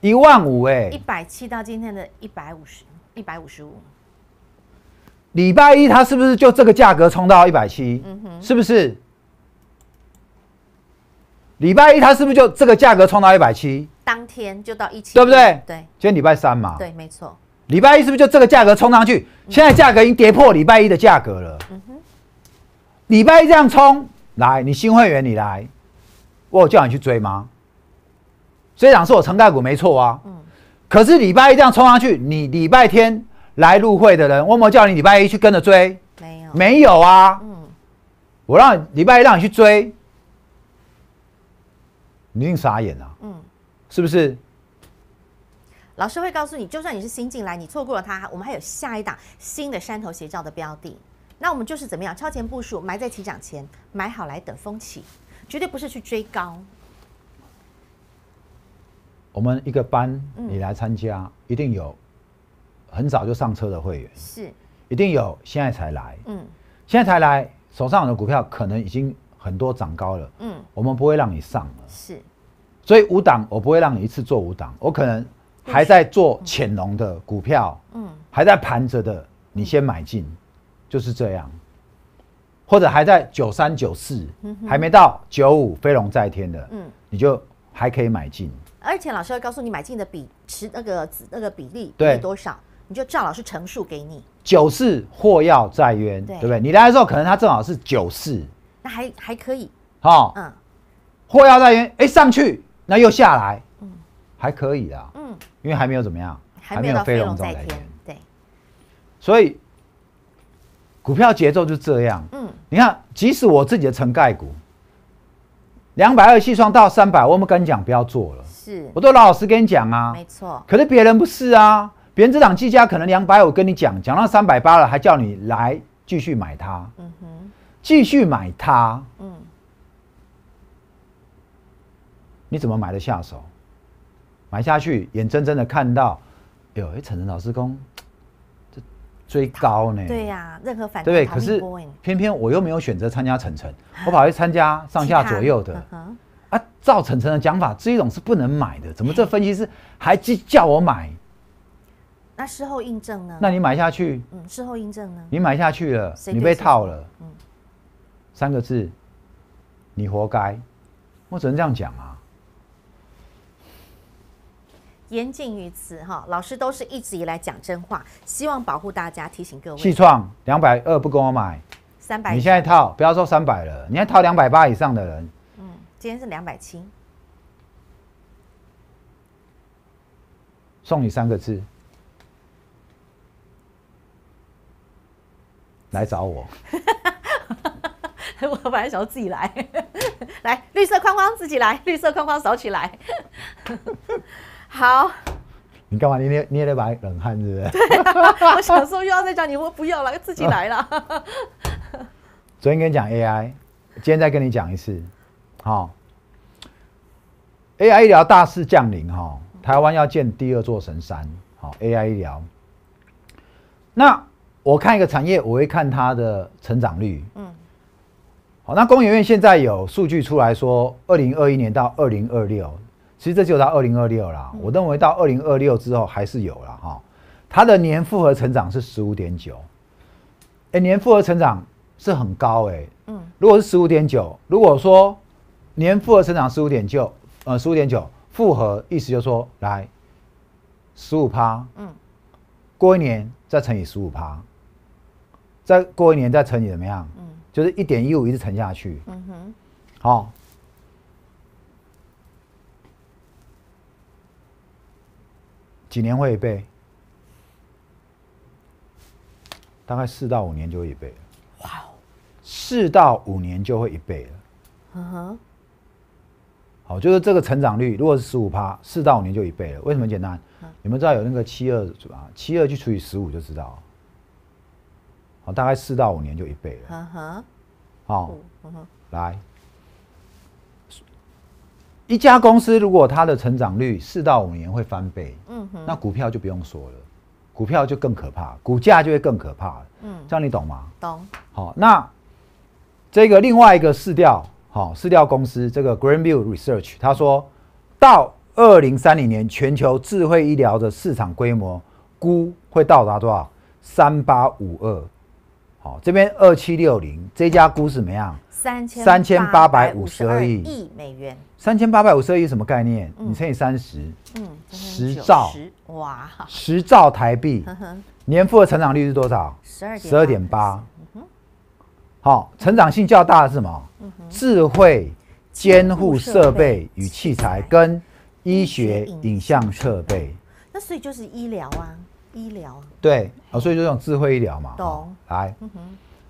一万五哎。一，百七到今天的一百五十，一百五十五，礼拜一它是不是就这个价格冲到一百七？嗯哼，是不是？礼拜一它是不是就这个价格冲到一百七？当天就到一七，对不对？对。今天礼拜三嘛，对，没错，礼拜一是不是就这个价格冲上去？现在价格已经跌破礼拜一的价格了。礼拜一这样冲，来，你新会员你来，我有叫你去追吗？这档是我成概股没错啊，嗯可是礼拜一这样冲上去，你礼拜天来入会的人，我有没有叫你礼拜一去跟着追？没有，没有啊，嗯，我让你礼拜一让你去追，你一定傻眼啊，嗯。是不是？老师会告诉你，就算你是新进来，你错过了它，我们还有下一档新的山头斜照的标的。那我们就是怎么样超前部署，埋在起涨前，买好来等风起，绝对不是去追高。我们一个班嗯你来参加，一定有很早就上车的会员，是，一定有现在才来，嗯。现在才来，手上有的股票可能已经很多涨高了，嗯，我们不会让你上了，是，所以五档我不会让你一次做五档，我可能还在做潜龙的股票，嗯。还在盘着的，你先买进，就是这样。或者还在九三九四，还没到九五飞龙在天的，嗯，你就还可以买进。而且老师会告诉你买进的比持那个那个比例对多少，你就照老师乘数给你，九四或要在渊，对对不对？你来的时候可能它正好是九四，那还还可以，好，嗯。或要在渊，哎，上去那又下来，还可以啊，嗯，因为还没有怎么样，还没有到飞龙在天，，对，所以股票节奏就这样。嗯，你看，即使我自己的成概股，两百二细双到三百，我们跟你讲不要做了，是。我都老老实跟你讲啊。没错，可是别人不是啊，别人这档技嘉可能两百，我跟你讲，讲到三百八了，还叫你来继续买它，嗯哼，继续买它，嗯，你怎么买得下手？买下去，眼睁睁的看到，哎呦，哎，陈晨老师公这追高呢？对呀，任何反弹对不对？可是偏偏我又没有选择参加晨晨，我跑去参加 [laughs] 上下左右的啊。照晨晨的讲法，这一种是不能买的，怎么这分析师还叫叫我买？那事后印证呢？那你买下去，嗯，事后印证呢？你买下去了，你被套了，嗯三个字，你活该。我只能这样讲啊。言尽于此哈，老师都是一直以来讲真话，希望保护大家，提醒各细位创两百二不跟我买，三百，你现在套，不要说三百了，你还套两百八以上的人，嗯，今天是两百七，送你三个字，来找我。[laughs] 我本来想要自己来，[laughs] 来绿色框框自己来，绿色框框扫起来。好，你干嘛捏捏捏了把冷汗，是不是？[laughs] 我想说又要再讲你，我不要了，自己来了。[laughs] 昨天跟你讲 AI，今天再跟你讲一次，好、AI 医疗大势降临哈、台湾要建第二座神山，好、AI 医疗。那我看一个产业，我会看它的成长率，嗯，好，那工研院现在有数据出来说，二零二一年到二零二六，其实这就到二零二六啦。我认为到二零二六之后还是有了哈，它的年复合成长是十五点九，哎，年复合成长是很高哎、嗯，如果是十五点九，如果说年复合成长十五点九，呃，十五点九复合，意思就是说来十五趴，嗯，过一年再乘以十五趴，再过一年再乘以怎么样？嗯。就是一点一五一直乘下去，嗯哼，好、几年会一倍？大概四到五年就会一倍了。哇哦，四到五年就会一倍了。嗯哼，好，就是这个成长率，如果是十五趴，四到五年就一倍了。为什么很简单？你们知道有那个七二啊，七二去除以十五就知道了。好，大概四到五年就一倍了。嗯哼，好，嗯哼，来，一家公司如果它的成长率四到五年会翻倍，嗯哼，那股票就不用说了，股票就更可怕，股价就会更可怕了。嗯，这样你懂吗？懂，好，那这个另外一个市调，好，市调公司这个 Greenview Research，他说到二零三零年，全球智慧医疗的市场规模估会到达多少？三八五二。好，这边二七六零这家估是怎么样？三千3852亿。亿美元，三千八百五十二亿什么概念？嗯。你乘以三十，嗯，十兆。哇，十兆台币，呵呵，年复合成长率是多少？十二十二点八。好，成长性较大的是什么？智慧监护设备与器材跟医学影像设备。那所以就是医疗啊，医疗，对，啊，所以就这种智慧医疗嘛。懂哦来，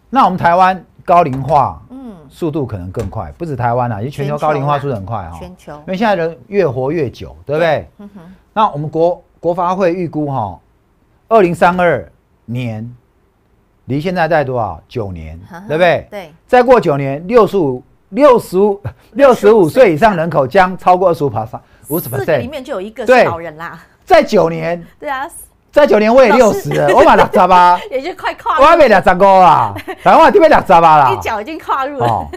那我们台湾高龄化嗯，速度可能更快，不止台湾啊，因为全球高龄化速度很快哈。全球因，为现在人越活越久，对不对？嗯哼，那我们国国发会预估哈，二零三二年离现在在多少？九年，对不对？对，再过九年，六十五、六十五、六十五岁以上人口将超过二十五 percent，五十四个里。面就有一个是对老人啦，在九年，[laughs] 对啊，再九年我也六十了，我满六十八，[laughs] 也就快跨我还入，没六十五啊，台湾这边六十八啦一，脚已经跨入了，哦，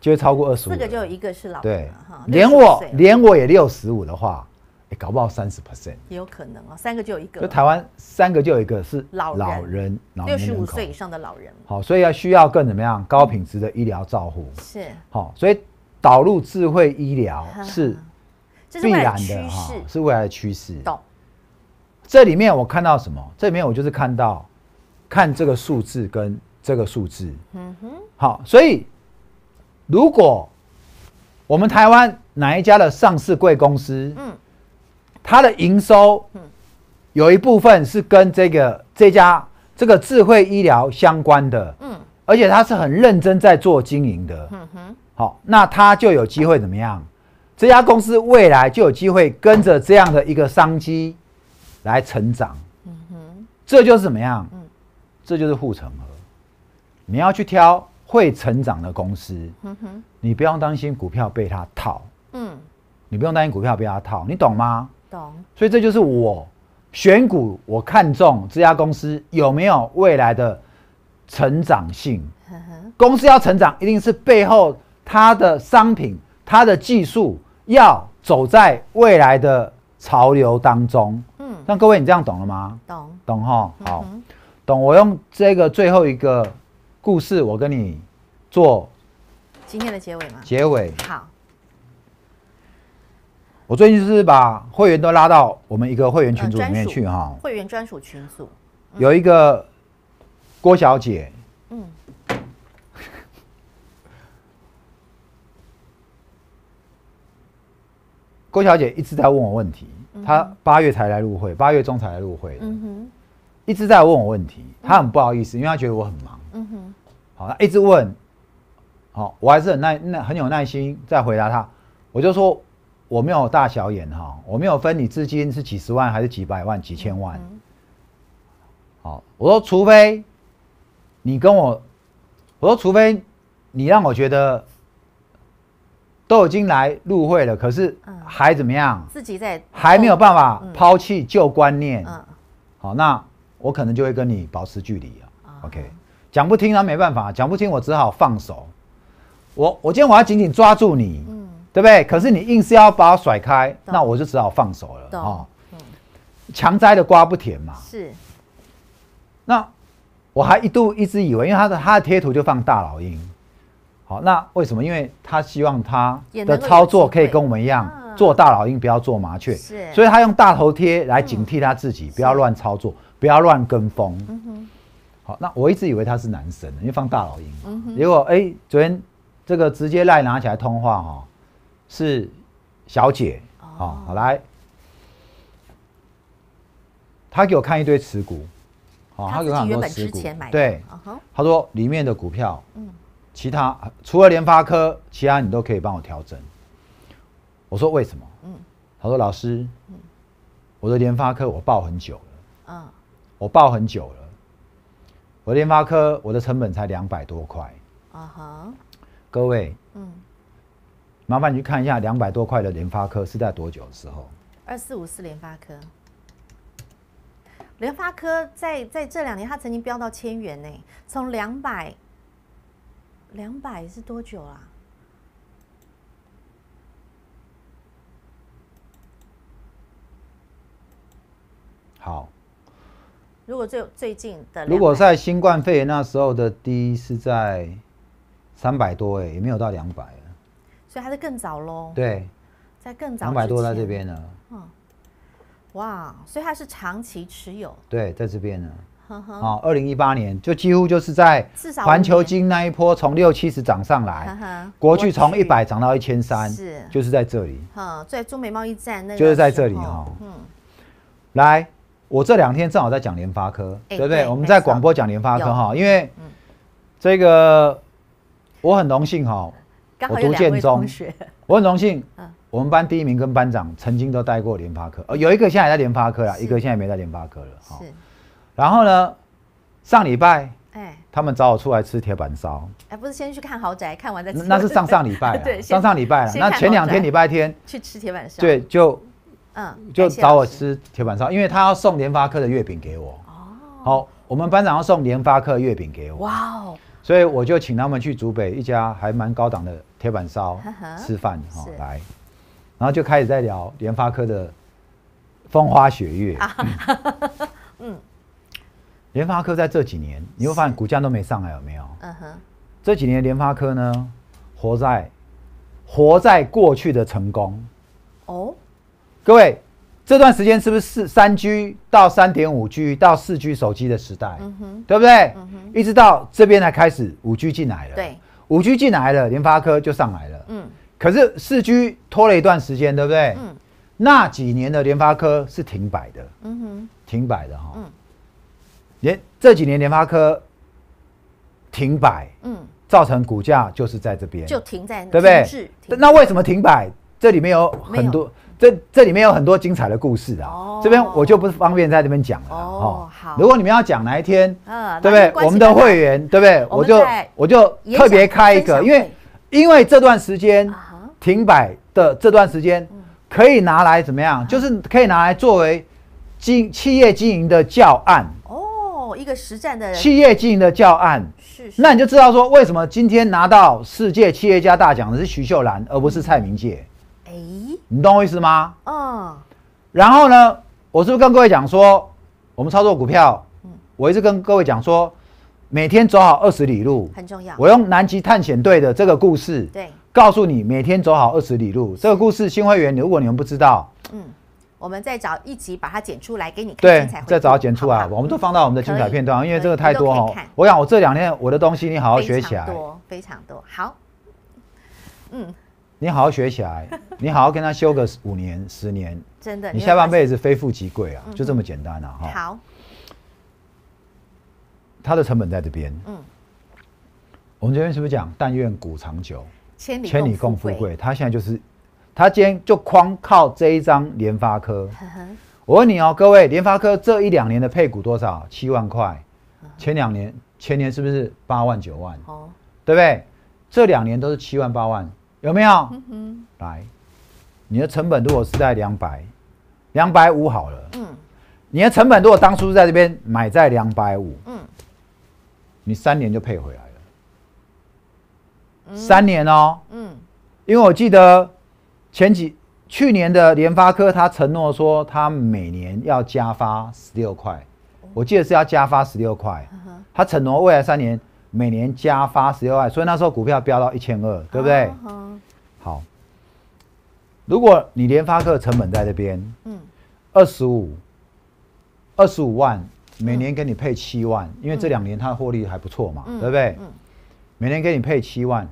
就会超过二十五。四个就有一个是老对。哈，连65岁了。我连我也六十五的话，哎，搞不好三十 percent，也有可能哦，三个就有一个就台湾三个就有一个是老人。老人，老六十五岁以上的老人。好，所以要需要更怎么样高品质的医疗照护。是，好，所以导入智慧医疗是必然的哈势，，是未来的趋势。懂？这里面我看到什么？这里面我就是看到看这个数字跟这个数字。嗯哼，好，所以如果我们台湾哪一家的上市贵公司，嗯，它的营收嗯有一部分是跟这个这家这个智慧医疗相关的，嗯而且它是很认真在做经营的。嗯哼，好，那它就有机会怎么样？这家公司未来就有机会跟着这样的一个商机来成长。嗯哼，这就是怎么样？嗯这就是护城河。你要去挑会成长的公司，嗯哼，你不用担心股票被它套，嗯，你不用担心股票被它套，你懂吗？懂？所以这就是我选股，我看中这家公司有没有未来的成长性。公司要成长，一定是背后它的商品、它的技术要走在未来的潮流当中。嗯，那各位，你这样懂了吗？懂？懂哈？好，嗯懂。我用这个最后一个故事，我跟你做今天的结尾吗？结尾。好，我最近就是把会员都拉到我们一个会员群呃组里面去哈。会员专属群组，有一个郭小姐，嗯，[laughs] 郭小姐一直在问我问题。她八月才来入会，八月中才来入会的，嗯，一直在问我问题。他很不好意思，因为他觉得我很忙。嗯哼，好，他一直问，好，我还是很耐耐很有耐心在回答他。我就说我没有大小眼哈，我没有分你资金是几十万还是几百万、几千万。嗯好，我说除非你跟我，我说除非你让我觉得都已经来入会了，可是嗯还怎么样，自己在还没有办法嗯抛弃旧观念。嗯，好，那我可能就会跟你保持距离啊。啊 OK，讲不听那没办法，讲不听我只好放手。我我今天我要紧紧抓住你，嗯，对不对？可是你硬是要把我甩开，那我就只好放手了。懂哦，嗯，强摘的瓜不甜嘛。是，那我还一度一直以为，因为他的他的贴图就放大老鹰，好，那为什么？因为他希望他的操作可以跟我们一样啊，做大老鹰，不要做麻雀，是。所以他用大头贴来警惕他自己，不要乱操作，不要乱跟风。嗯哼，好，那我一直以为他是男神，因为放大老鹰嘛，嗯哼。结果哎，昨天这个直接赖拿起来通话哈、是小姐，好、哦。好来，他给我看一堆持股，好、他给我看很多持股。之前买的，对，他说里面的股票，嗯其他除了联发科，其他你都可以帮我调整。我说为什么？嗯他说老师，我的联发科我报很久了，嗯，我报很久了，我的联发科我的成本才两百多块。啊哈，各位，嗯，麻烦你去看一下两百多块的联发科是在多久的时候？二四五四联发科，联发科在在这两年它曾经飙到千元呢，从两百，两百是多久啊？好，如果最最近的如果在新冠肺炎那时候的低是在三百多，哎，也没有到两百了。所以它是更早喽，对，在更早两百多在这，边呢。哇，所以它是长期持有，对，在这边呢。啊，二零一八年就几乎就是在环球金那一波从六七十涨上呵来，呵国巨从一百涨到一千三，是就是在这里。哈，在中美贸易战那个就是在这里时候哦嗯，来，我这两天正好在讲联发科，哎对不对？我们在广播讲联发科哈，因为嗯这个我很荣幸哈，我读建中，我很荣幸嗯，我们班第一名跟班长曾经都带过联发科，呃，有一个现在还在联发科啦，一个现在没在联发科了哈。是，然后呢，上礼拜哎。他们找我出来吃铁板烧，哎，不是先去看豪宅，看完再那那是上上礼拜 [laughs] 对上上礼拜了。那前两天礼拜天，去吃铁板烧，，对，就嗯，就找我吃。铁板烧，因为他要送联发科的月饼给我。哦，好，我们班长要送联发科月饼给我，哇哦，所以我就请他们去竹北一家还蛮高档的铁板烧吃饭哈是。来，然后就开始在聊联发科的风花雪月。嗯，[laughs] 联发科在这几年，你会发现股价都没上来，有没有？嗯哼。这几年联发科呢，活在活在过去的成功。哦，各位，这段时间是不是四三 G 到三点五 G 到四 G 手机的时代？嗯哼，对不对？嗯哼，一直到这边才开始五 G 进来了。对，五 G 进来了，联发科就上来了。嗯，可是四 G 拖了一段时间，对不对？嗯，那几年的联发科是停摆的。嗯哼，停摆的哈。嗯，连这几年联发科停摆，嗯，造成股价就是在这边就停在，对不对？那为什么停摆？这里面有很多，这这里面有很多精彩的故事啊。这边我就不方便在这边讲了。哦，好。如果你们要讲哪一天，嗯，对不对？我们的会员，对不对？我就我就特别开一个，因为因为这段时间停摆的这段时间，可以拿来怎么样？就是可以拿来作为经企业经营的教案。哦，一个实战的企业经营的教案。是。那你就知道说，为什么今天拿到世界企业家大奖的是徐秀兰，而不是蔡明介？哎，你懂我意思吗？嗯。然后呢，我是不是跟各位讲说，我们操作股票，嗯，我一直跟各位讲说，每天走好二十里路很重要。我用南极探险队的这个故事，对，告诉你每天走好二十里路。这个故事新会员，如果你们不知道，嗯，我们再找一集把它剪出来给你看。对，再找剪出来，我们都放到我们的精彩片段，因为这个太多哈。我想我这两天我的东西，你好好学起来。多，非常多。好，嗯。你好好学起来，[laughs] 你好好跟他修个五年、十年，真的，你下半辈子非富即贵啊，就这么简单啊！哈。好，它的成本在这边。嗯，我们这边是不是讲但愿古长久，千里千里共富贵？他现在就是，他今天就光靠这一张联发科。我问你哦，各位，联发科这一两年的配股多少？七万块。前两年、前年是不是八万、九万？哦，对不对？这两年都是七万、八万。有没有？来，你的成本如果是在两百，两百五好了。嗯，你的成本如果当初在这边买在两百五，嗯，你三年就配回来了。三年哦。嗯，因为我记得前几去年的联发科，他承诺说他每年要加发十六块，我记得是要加发十六块。他承诺未来三年。每年加发十六万，所以那时候股票飙到一千二，对不对？好，如果你联发科成本在这边，嗯，二十五，二十五万，每年给你配七万，因为这两年它的获利还不错嘛，对不对？嗯，每年给你配七万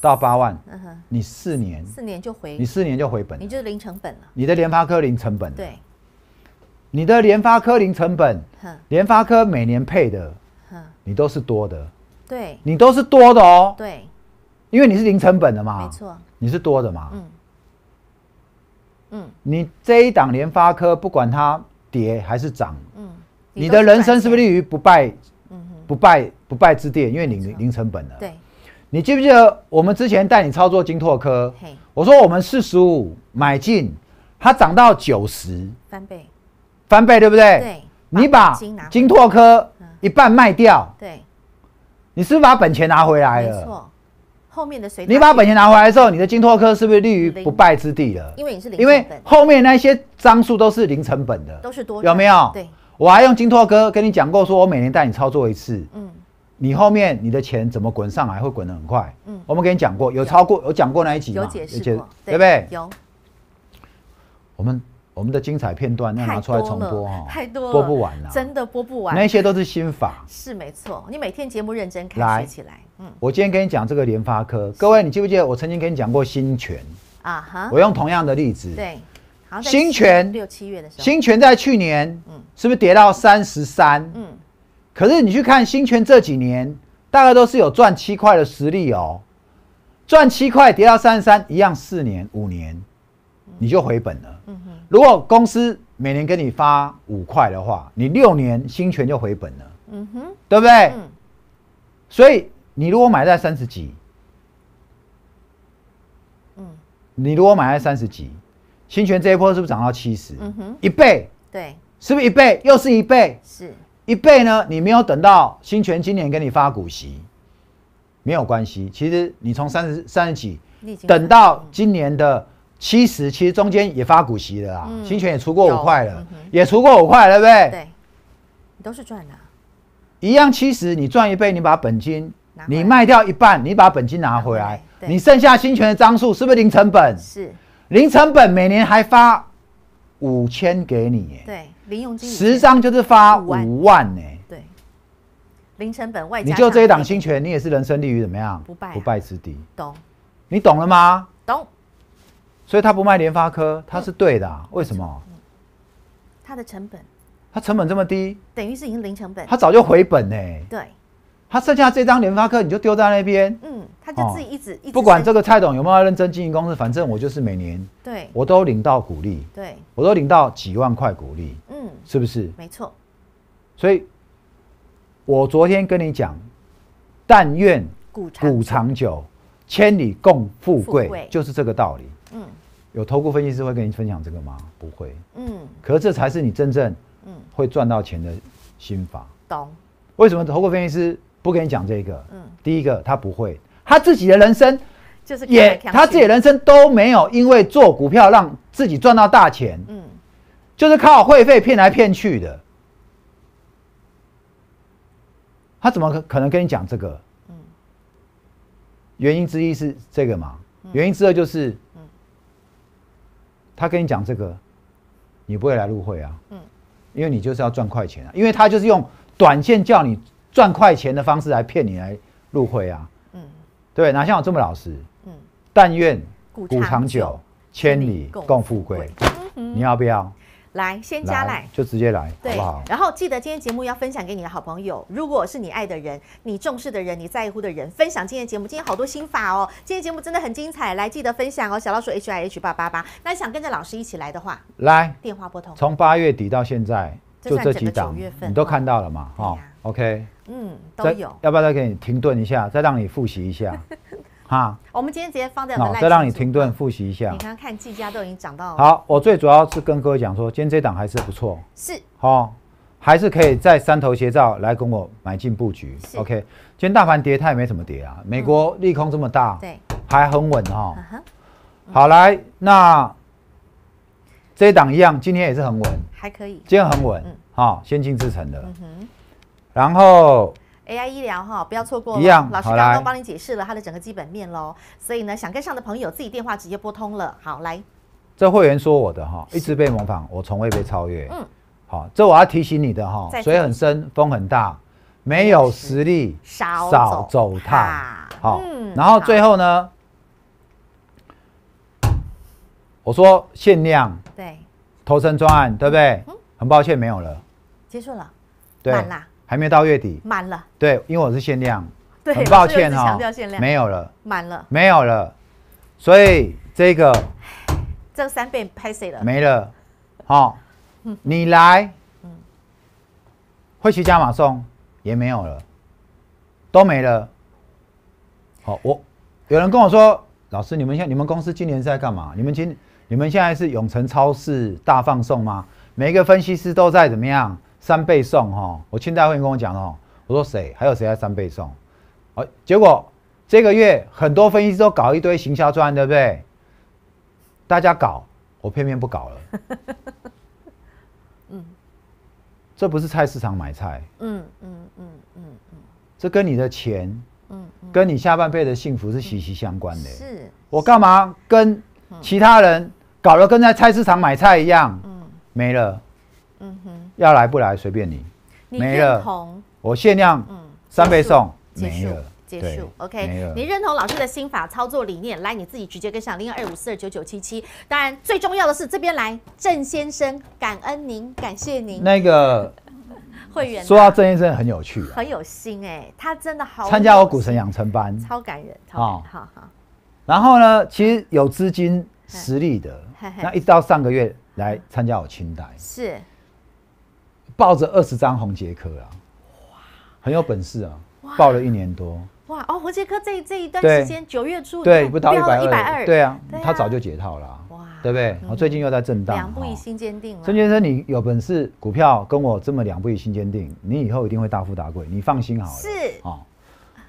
到八万，嗯哼，你四年，四年就回，你四年就回本，你就是零成本了。你的联发科零成本，对，你的联发科零成本，联发科每年配的，你都是多的。对，你都是多的哦。对，因为你是零成本的嘛。没错，你是多的嘛。嗯。嗯，你这一档联发科，不管它跌还是涨，嗯，你的人生是不是立于不败？嗯不败不败之地，因为你零成本了。对，你记不记得我们之前带你操作金拓科？我说我们四十五买进，它涨到九十，翻倍，翻倍对不对？对，你把金拓科一半卖掉。对。你是不是把本钱拿回来了？没错，后面的谁？你把本钱拿回来的时候，你的金拓科是不是立于不败之地了？因为你是零因为后面那些张数都是零成本的，都是多有没有？对，我还用金拓科跟你讲过，说我每年带你操作一次，嗯，你后面你的钱怎么滚上来，会滚得很快。嗯，我们跟你讲过，有超过有讲过那一集有解释过，对不对？有，我们。我们的精彩片段要拿出来重播哈，太多播不完了，真的播不完。那些都是心法，是没错。你每天节目认真看学起来。嗯，我今天跟你讲这个联发科，各位你记不记得我曾经跟你讲过新权啊？哈，我用同样的例子。对，新权六七月的时候，新权在去年，嗯，是不是跌到三十三？嗯，可是你去看新权这几年，大概都是有赚七块的实力哦，赚七块跌到三十三，一样四年五年，你就回本了。嗯哼。如果公司每年给你发五块的话，你六年新权就回本了，嗯哼，对不对？嗯。所以你如果买在三十几，嗯，你如果买在三十几，新权这一波是不是涨到七十？嗯哼，一倍，对，是不是一倍？又是一倍，是一倍呢？你没有等到新权今年给你发股息，没有关系。其实你从三十三十几等到今年的。七十，其实中间也发股息了啦，嗯新权也出过五块了嗯，也出过五块，对不对？对，你都是赚的啊，一样七十，你赚一倍，你把本金你卖掉一半，你把本金拿回来你剩下新权的张数是不是零成本？是，零成本每年还发五千给你耶，对，零用金十张就是发五万。呢。对，零成本外加你就这一档上新权，你也是人生立于怎么样？不败啊。不败之地，懂。你懂了吗？懂，所以他不卖联发科，他是对的啊、为什么？他的成本。他成本这么低，等于是已经零成本，他早就回本呢。对，他剩下这张联发科你就丢在那边，嗯，他就自己一直一直不管这个个蔡董有没有要认真经营公司，反正我就是每年对。我都领到股利，对，我都领到几万块股利，嗯，是不是？没错，所以，我昨天跟你讲，但愿股长股长久，千里共富贵富贵，就是这个道理。嗯。有投顾分析师会跟你分享这个吗？不会。嗯。可是这才是你真正嗯，会赚到钱的心法。懂，为什么投顾分析师不跟你讲这个？嗯，第一个他不会，他自己的人生就是也他自己的人生都没有因为做股票让自己赚到大钱，嗯。就是靠会费骗来骗去的。他怎么可可能跟你讲这个？嗯。原因之一是这个嘛，原因之二就是，嗯。他跟你讲这个，你不会来入会啊，嗯。因为你就是要赚快钱啊，因为他就是用短线叫你赚快钱的方式来骗你来入会啊，嗯对，哪像我这么老实？嗯，但愿股股长久，千里共富贵。你要不要？来先加来。就直接来，好对不好？然后记得今天节目要分享给你的好朋友，如果是你爱的人、你重视的人、你在乎的人，分享今天节目。今天好多心法哦，今天节目真的很精彩，来记得分享哦。小老鼠 H I H 八八八，那想跟着老师一起来的话，来，电话拨通。从八月底到现在，就这几档你都哦看到了嘛？哈，OK，嗯，都有。要不要再给你停顿一下，再让你复习一下？[laughs] 哈，我们今天直接放在我们好，的 LINE 再让你停顿复习一下。你。看看技嘉都已经涨到好，我最主要是跟各位讲说，今天这档还是不错，是。好，还是可以在三头斜照来跟我买进布局。OK，今天大盘跌，它也没怎么跌啊，美国利空这么大，对，还很稳哈。好，来，那这一档一样，今天也是很稳，还可以。今天很稳嗯，好，先进制成的。嗯。哼然后，AI 医疗哈，不要错过一样老师刚刚都帮你解释了它的整个基本面喽，所以呢，想跟上的朋友自己电话直接拨通了。好，来，这会员说我的哈，一直被模仿，我从未被超越。嗯。好，这我要提醒你的哈，水很深，风很大，没有实力少少走走踏。好嗯，然后最好后呢，我说限量对。投身专案，对不对？很抱歉没有了，结束了，对。满啦，还没到月底，满了，对，因为我是限量，对，很抱歉哈量，没有了，满了，没有了，所以这个这三倍拍谁了？没了，好，你来，会去加码送也没有了，都没了。好，我有人跟我说，老师，你们现你们公司今年是在干嘛？你们今你们现在是永诚超市大放送吗？每一个分析师都在怎么样三倍送哈？我清代会员跟我讲哦，我说谁？还有谁在三倍送？好，结果这个月很多分析师都搞一堆行销专案，对不对？大家搞，我偏偏不搞了。[laughs] 嗯这不是菜市场买菜，嗯嗯嗯嗯这跟你的钱，嗯嗯，跟你下半辈的幸福是息息相关的。是，我干嘛跟其他人搞得跟在菜市场买菜一样？嗯没了，嗯哼，要来不来随便你。你认没了。同？我限量嗯，三倍送，没了，对结束，OK，你认同老师的心法操作理念，来你自己直接跟上零二五四二九九七七。当然，最重要的是这边来郑先生，感恩您，感谢您，那个 [laughs] 会员啊。说到郑先生很有趣啊，很有心哎，他真的好参加我有心股神养成班，超感人，超感人，哦。好好，然后呢，其实有资金实力的嘿嘿，那一直到上个月来参加我清代，是抱着二十张红杰克啊，哇很有本事啊，抱了一年多，哇哦，红杰克这这一段对。时间九月初对，不到一百一百二，对啊他早就解套了啊，哇。对不对？嗯。我最近又在震荡，两步一哦心坚定了，孙先生，你有本事股票跟我这么两步一心坚定，你以后一定会大富大贵，你放心好了。是。哦，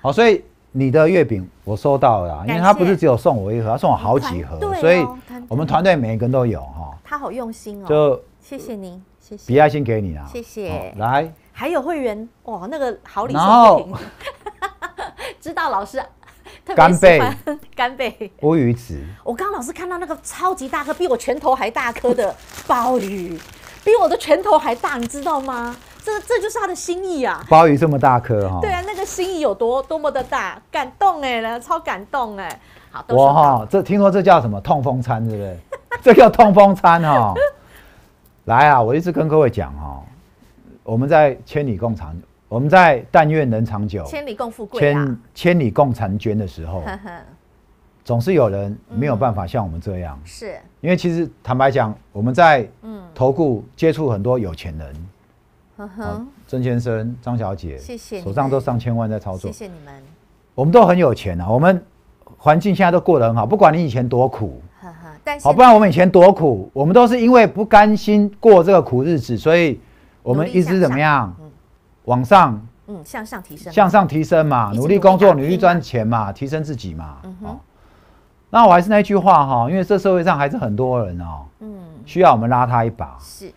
好，所以你的月饼我收到了，因为他不是只有送我一盒，他送我好几盒哦，所以我们团队每一个人都有哈，他好用心哦，就谢谢您，谢谢，比爱心给你啊，谢谢。哦来，还有会员哇，那个好礼送不停，[laughs] 知道老师干贝。[laughs] 干贝。乌鱼子，我刚刚老师看到那个超级大颗，比我拳头还大颗的鲍鱼，比我的拳头还大，你知道吗？这这就是他的心意啊！鲍鱼这么大颗哈，对啊，那个心意有多多么的大，感动哎，超感动哎。好，都我哈，这听说这叫什么？痛风餐，对不对？这叫痛风餐哈。来啊，我一直跟各位讲哈，我们在千里共长，我们在但愿人长久，千里共富贵啊千！千里共婵娟的时候，呵呵，总是有人没有办法像我们这样，是，因为其实坦白讲，我们在嗯，投顾接触很多有钱人，呵啊呵，曾先生、张小姐，谢谢手上都上千万在操作。谢，谢你们，我们都很有钱啊，我们环境现在都过得很好，不管你以前多苦。但是好，不然我们以前多苦，我们都是因为不甘心过这个苦日子，所以我们一直怎么样嗯，往上嗯，向上提升，向上提升嘛，努力工作，努力赚钱嘛，提升自己嘛。哦，那我还是那句话哈，因为这社会上还是很多人哦，嗯，需要我们拉他一把。是。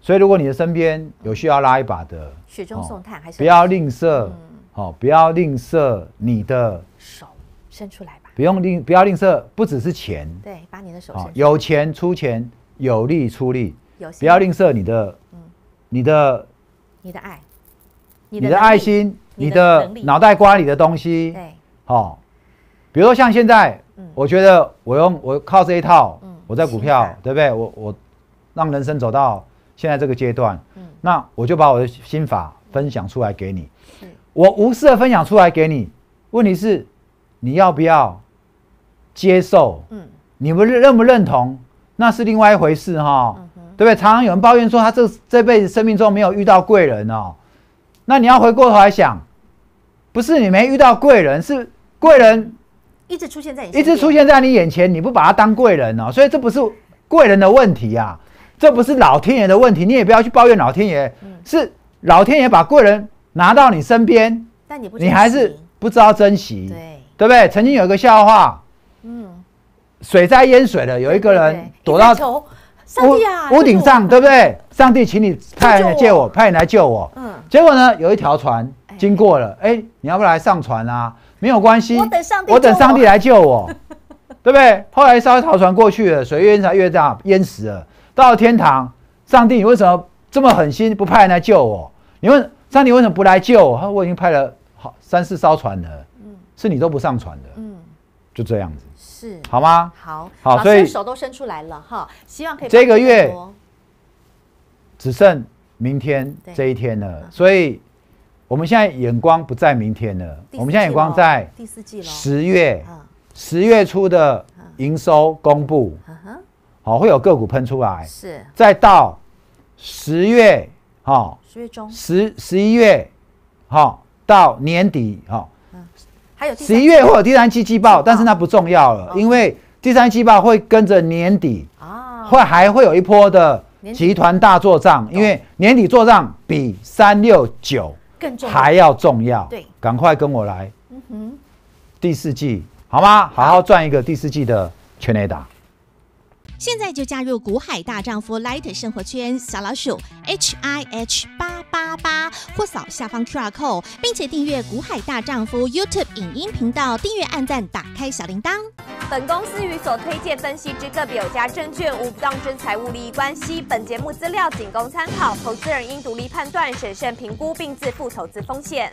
所以如果你的身边有需要拉一把的，雪中送炭，还是不要吝啬嗯，哦，不要吝啬你的，手伸出来吧。不用吝，不要吝啬，不只是钱，对，把你的手哦伸，出来。有钱出钱，有力出力，有不要吝啬你的嗯，你的你的爱，你的爱心，你的脑袋瓜里的东西，对，哦，比如说像现在嗯，我觉得我用我靠这一套嗯，我在股票，对不对？我我让人生走到现在这个阶段嗯，那我就把我的心法分享出来给你，我无私的分享出来给你。问题是你要不要接受？嗯。你们认不认同？那是另外一回事哈、嗯，对不对？常常有人抱怨说他这这辈子生命中没有遇到贵人哦，那你要回过头来想，不是你没遇到贵人，是贵人一直出现在你，一直出，现在你眼前，你不把他当贵人哦，所以这不是贵人的问题啊，这不是老天爷的问题，你也不要去抱怨老天爷，嗯。是老天爷把贵人拿到你身边，但你不，你还是不知道珍惜，对，对不对？曾经有一个笑话，嗯，水灾淹水了，有一个人躲到屋屋顶上，对不不对？上帝，请你派人来救我，派人来救我。嗯，结果呢，有一条船哎经过了，哎，你要不要来上船啊？没有关系，我等上帝我等上帝来救我，对不对？后来稍微逃船过去了，水越来越大，淹死了。到了天堂，上帝，你为什么这么狠心，不派人来救我？你问上帝为什么不来救我？他说我已经派了好三四艘船了，嗯是你都不上船的，嗯，就这样子，是。好吗？好，好所以师手都伸出来了哈，希望可以这个月只剩明天对。这一天了，所以我们现在眼光不在明天了，我们现在眼光在第四季了，十月，嗯。十月初的营收公布，好、会有个股喷出来，是。再到十月，哈、十月中，十十一月，好、到年底，好、还有十一月会有第三季季报，但是那不重要了，哦。因为第三季报会跟着年底，啊，会还会有一波的集团大做账，因为年底做账比三六九更还要重要。对。赶快跟我来嗯哼，第四季，好吗？好。好赚一个第四季的全雷达。现在就加入股海大丈夫 Light 生活圈小老鼠 H I H 八八八，或扫下方 QR code，并且订阅股海大丈夫 YouTube 影音频道，订阅、按赞、打开小铃铛。本公司与所推荐分析之个别有价证券无不当之财务利益关系。本节目资料仅供参考，投资人应独立判断、审慎评估，并自负投资风险。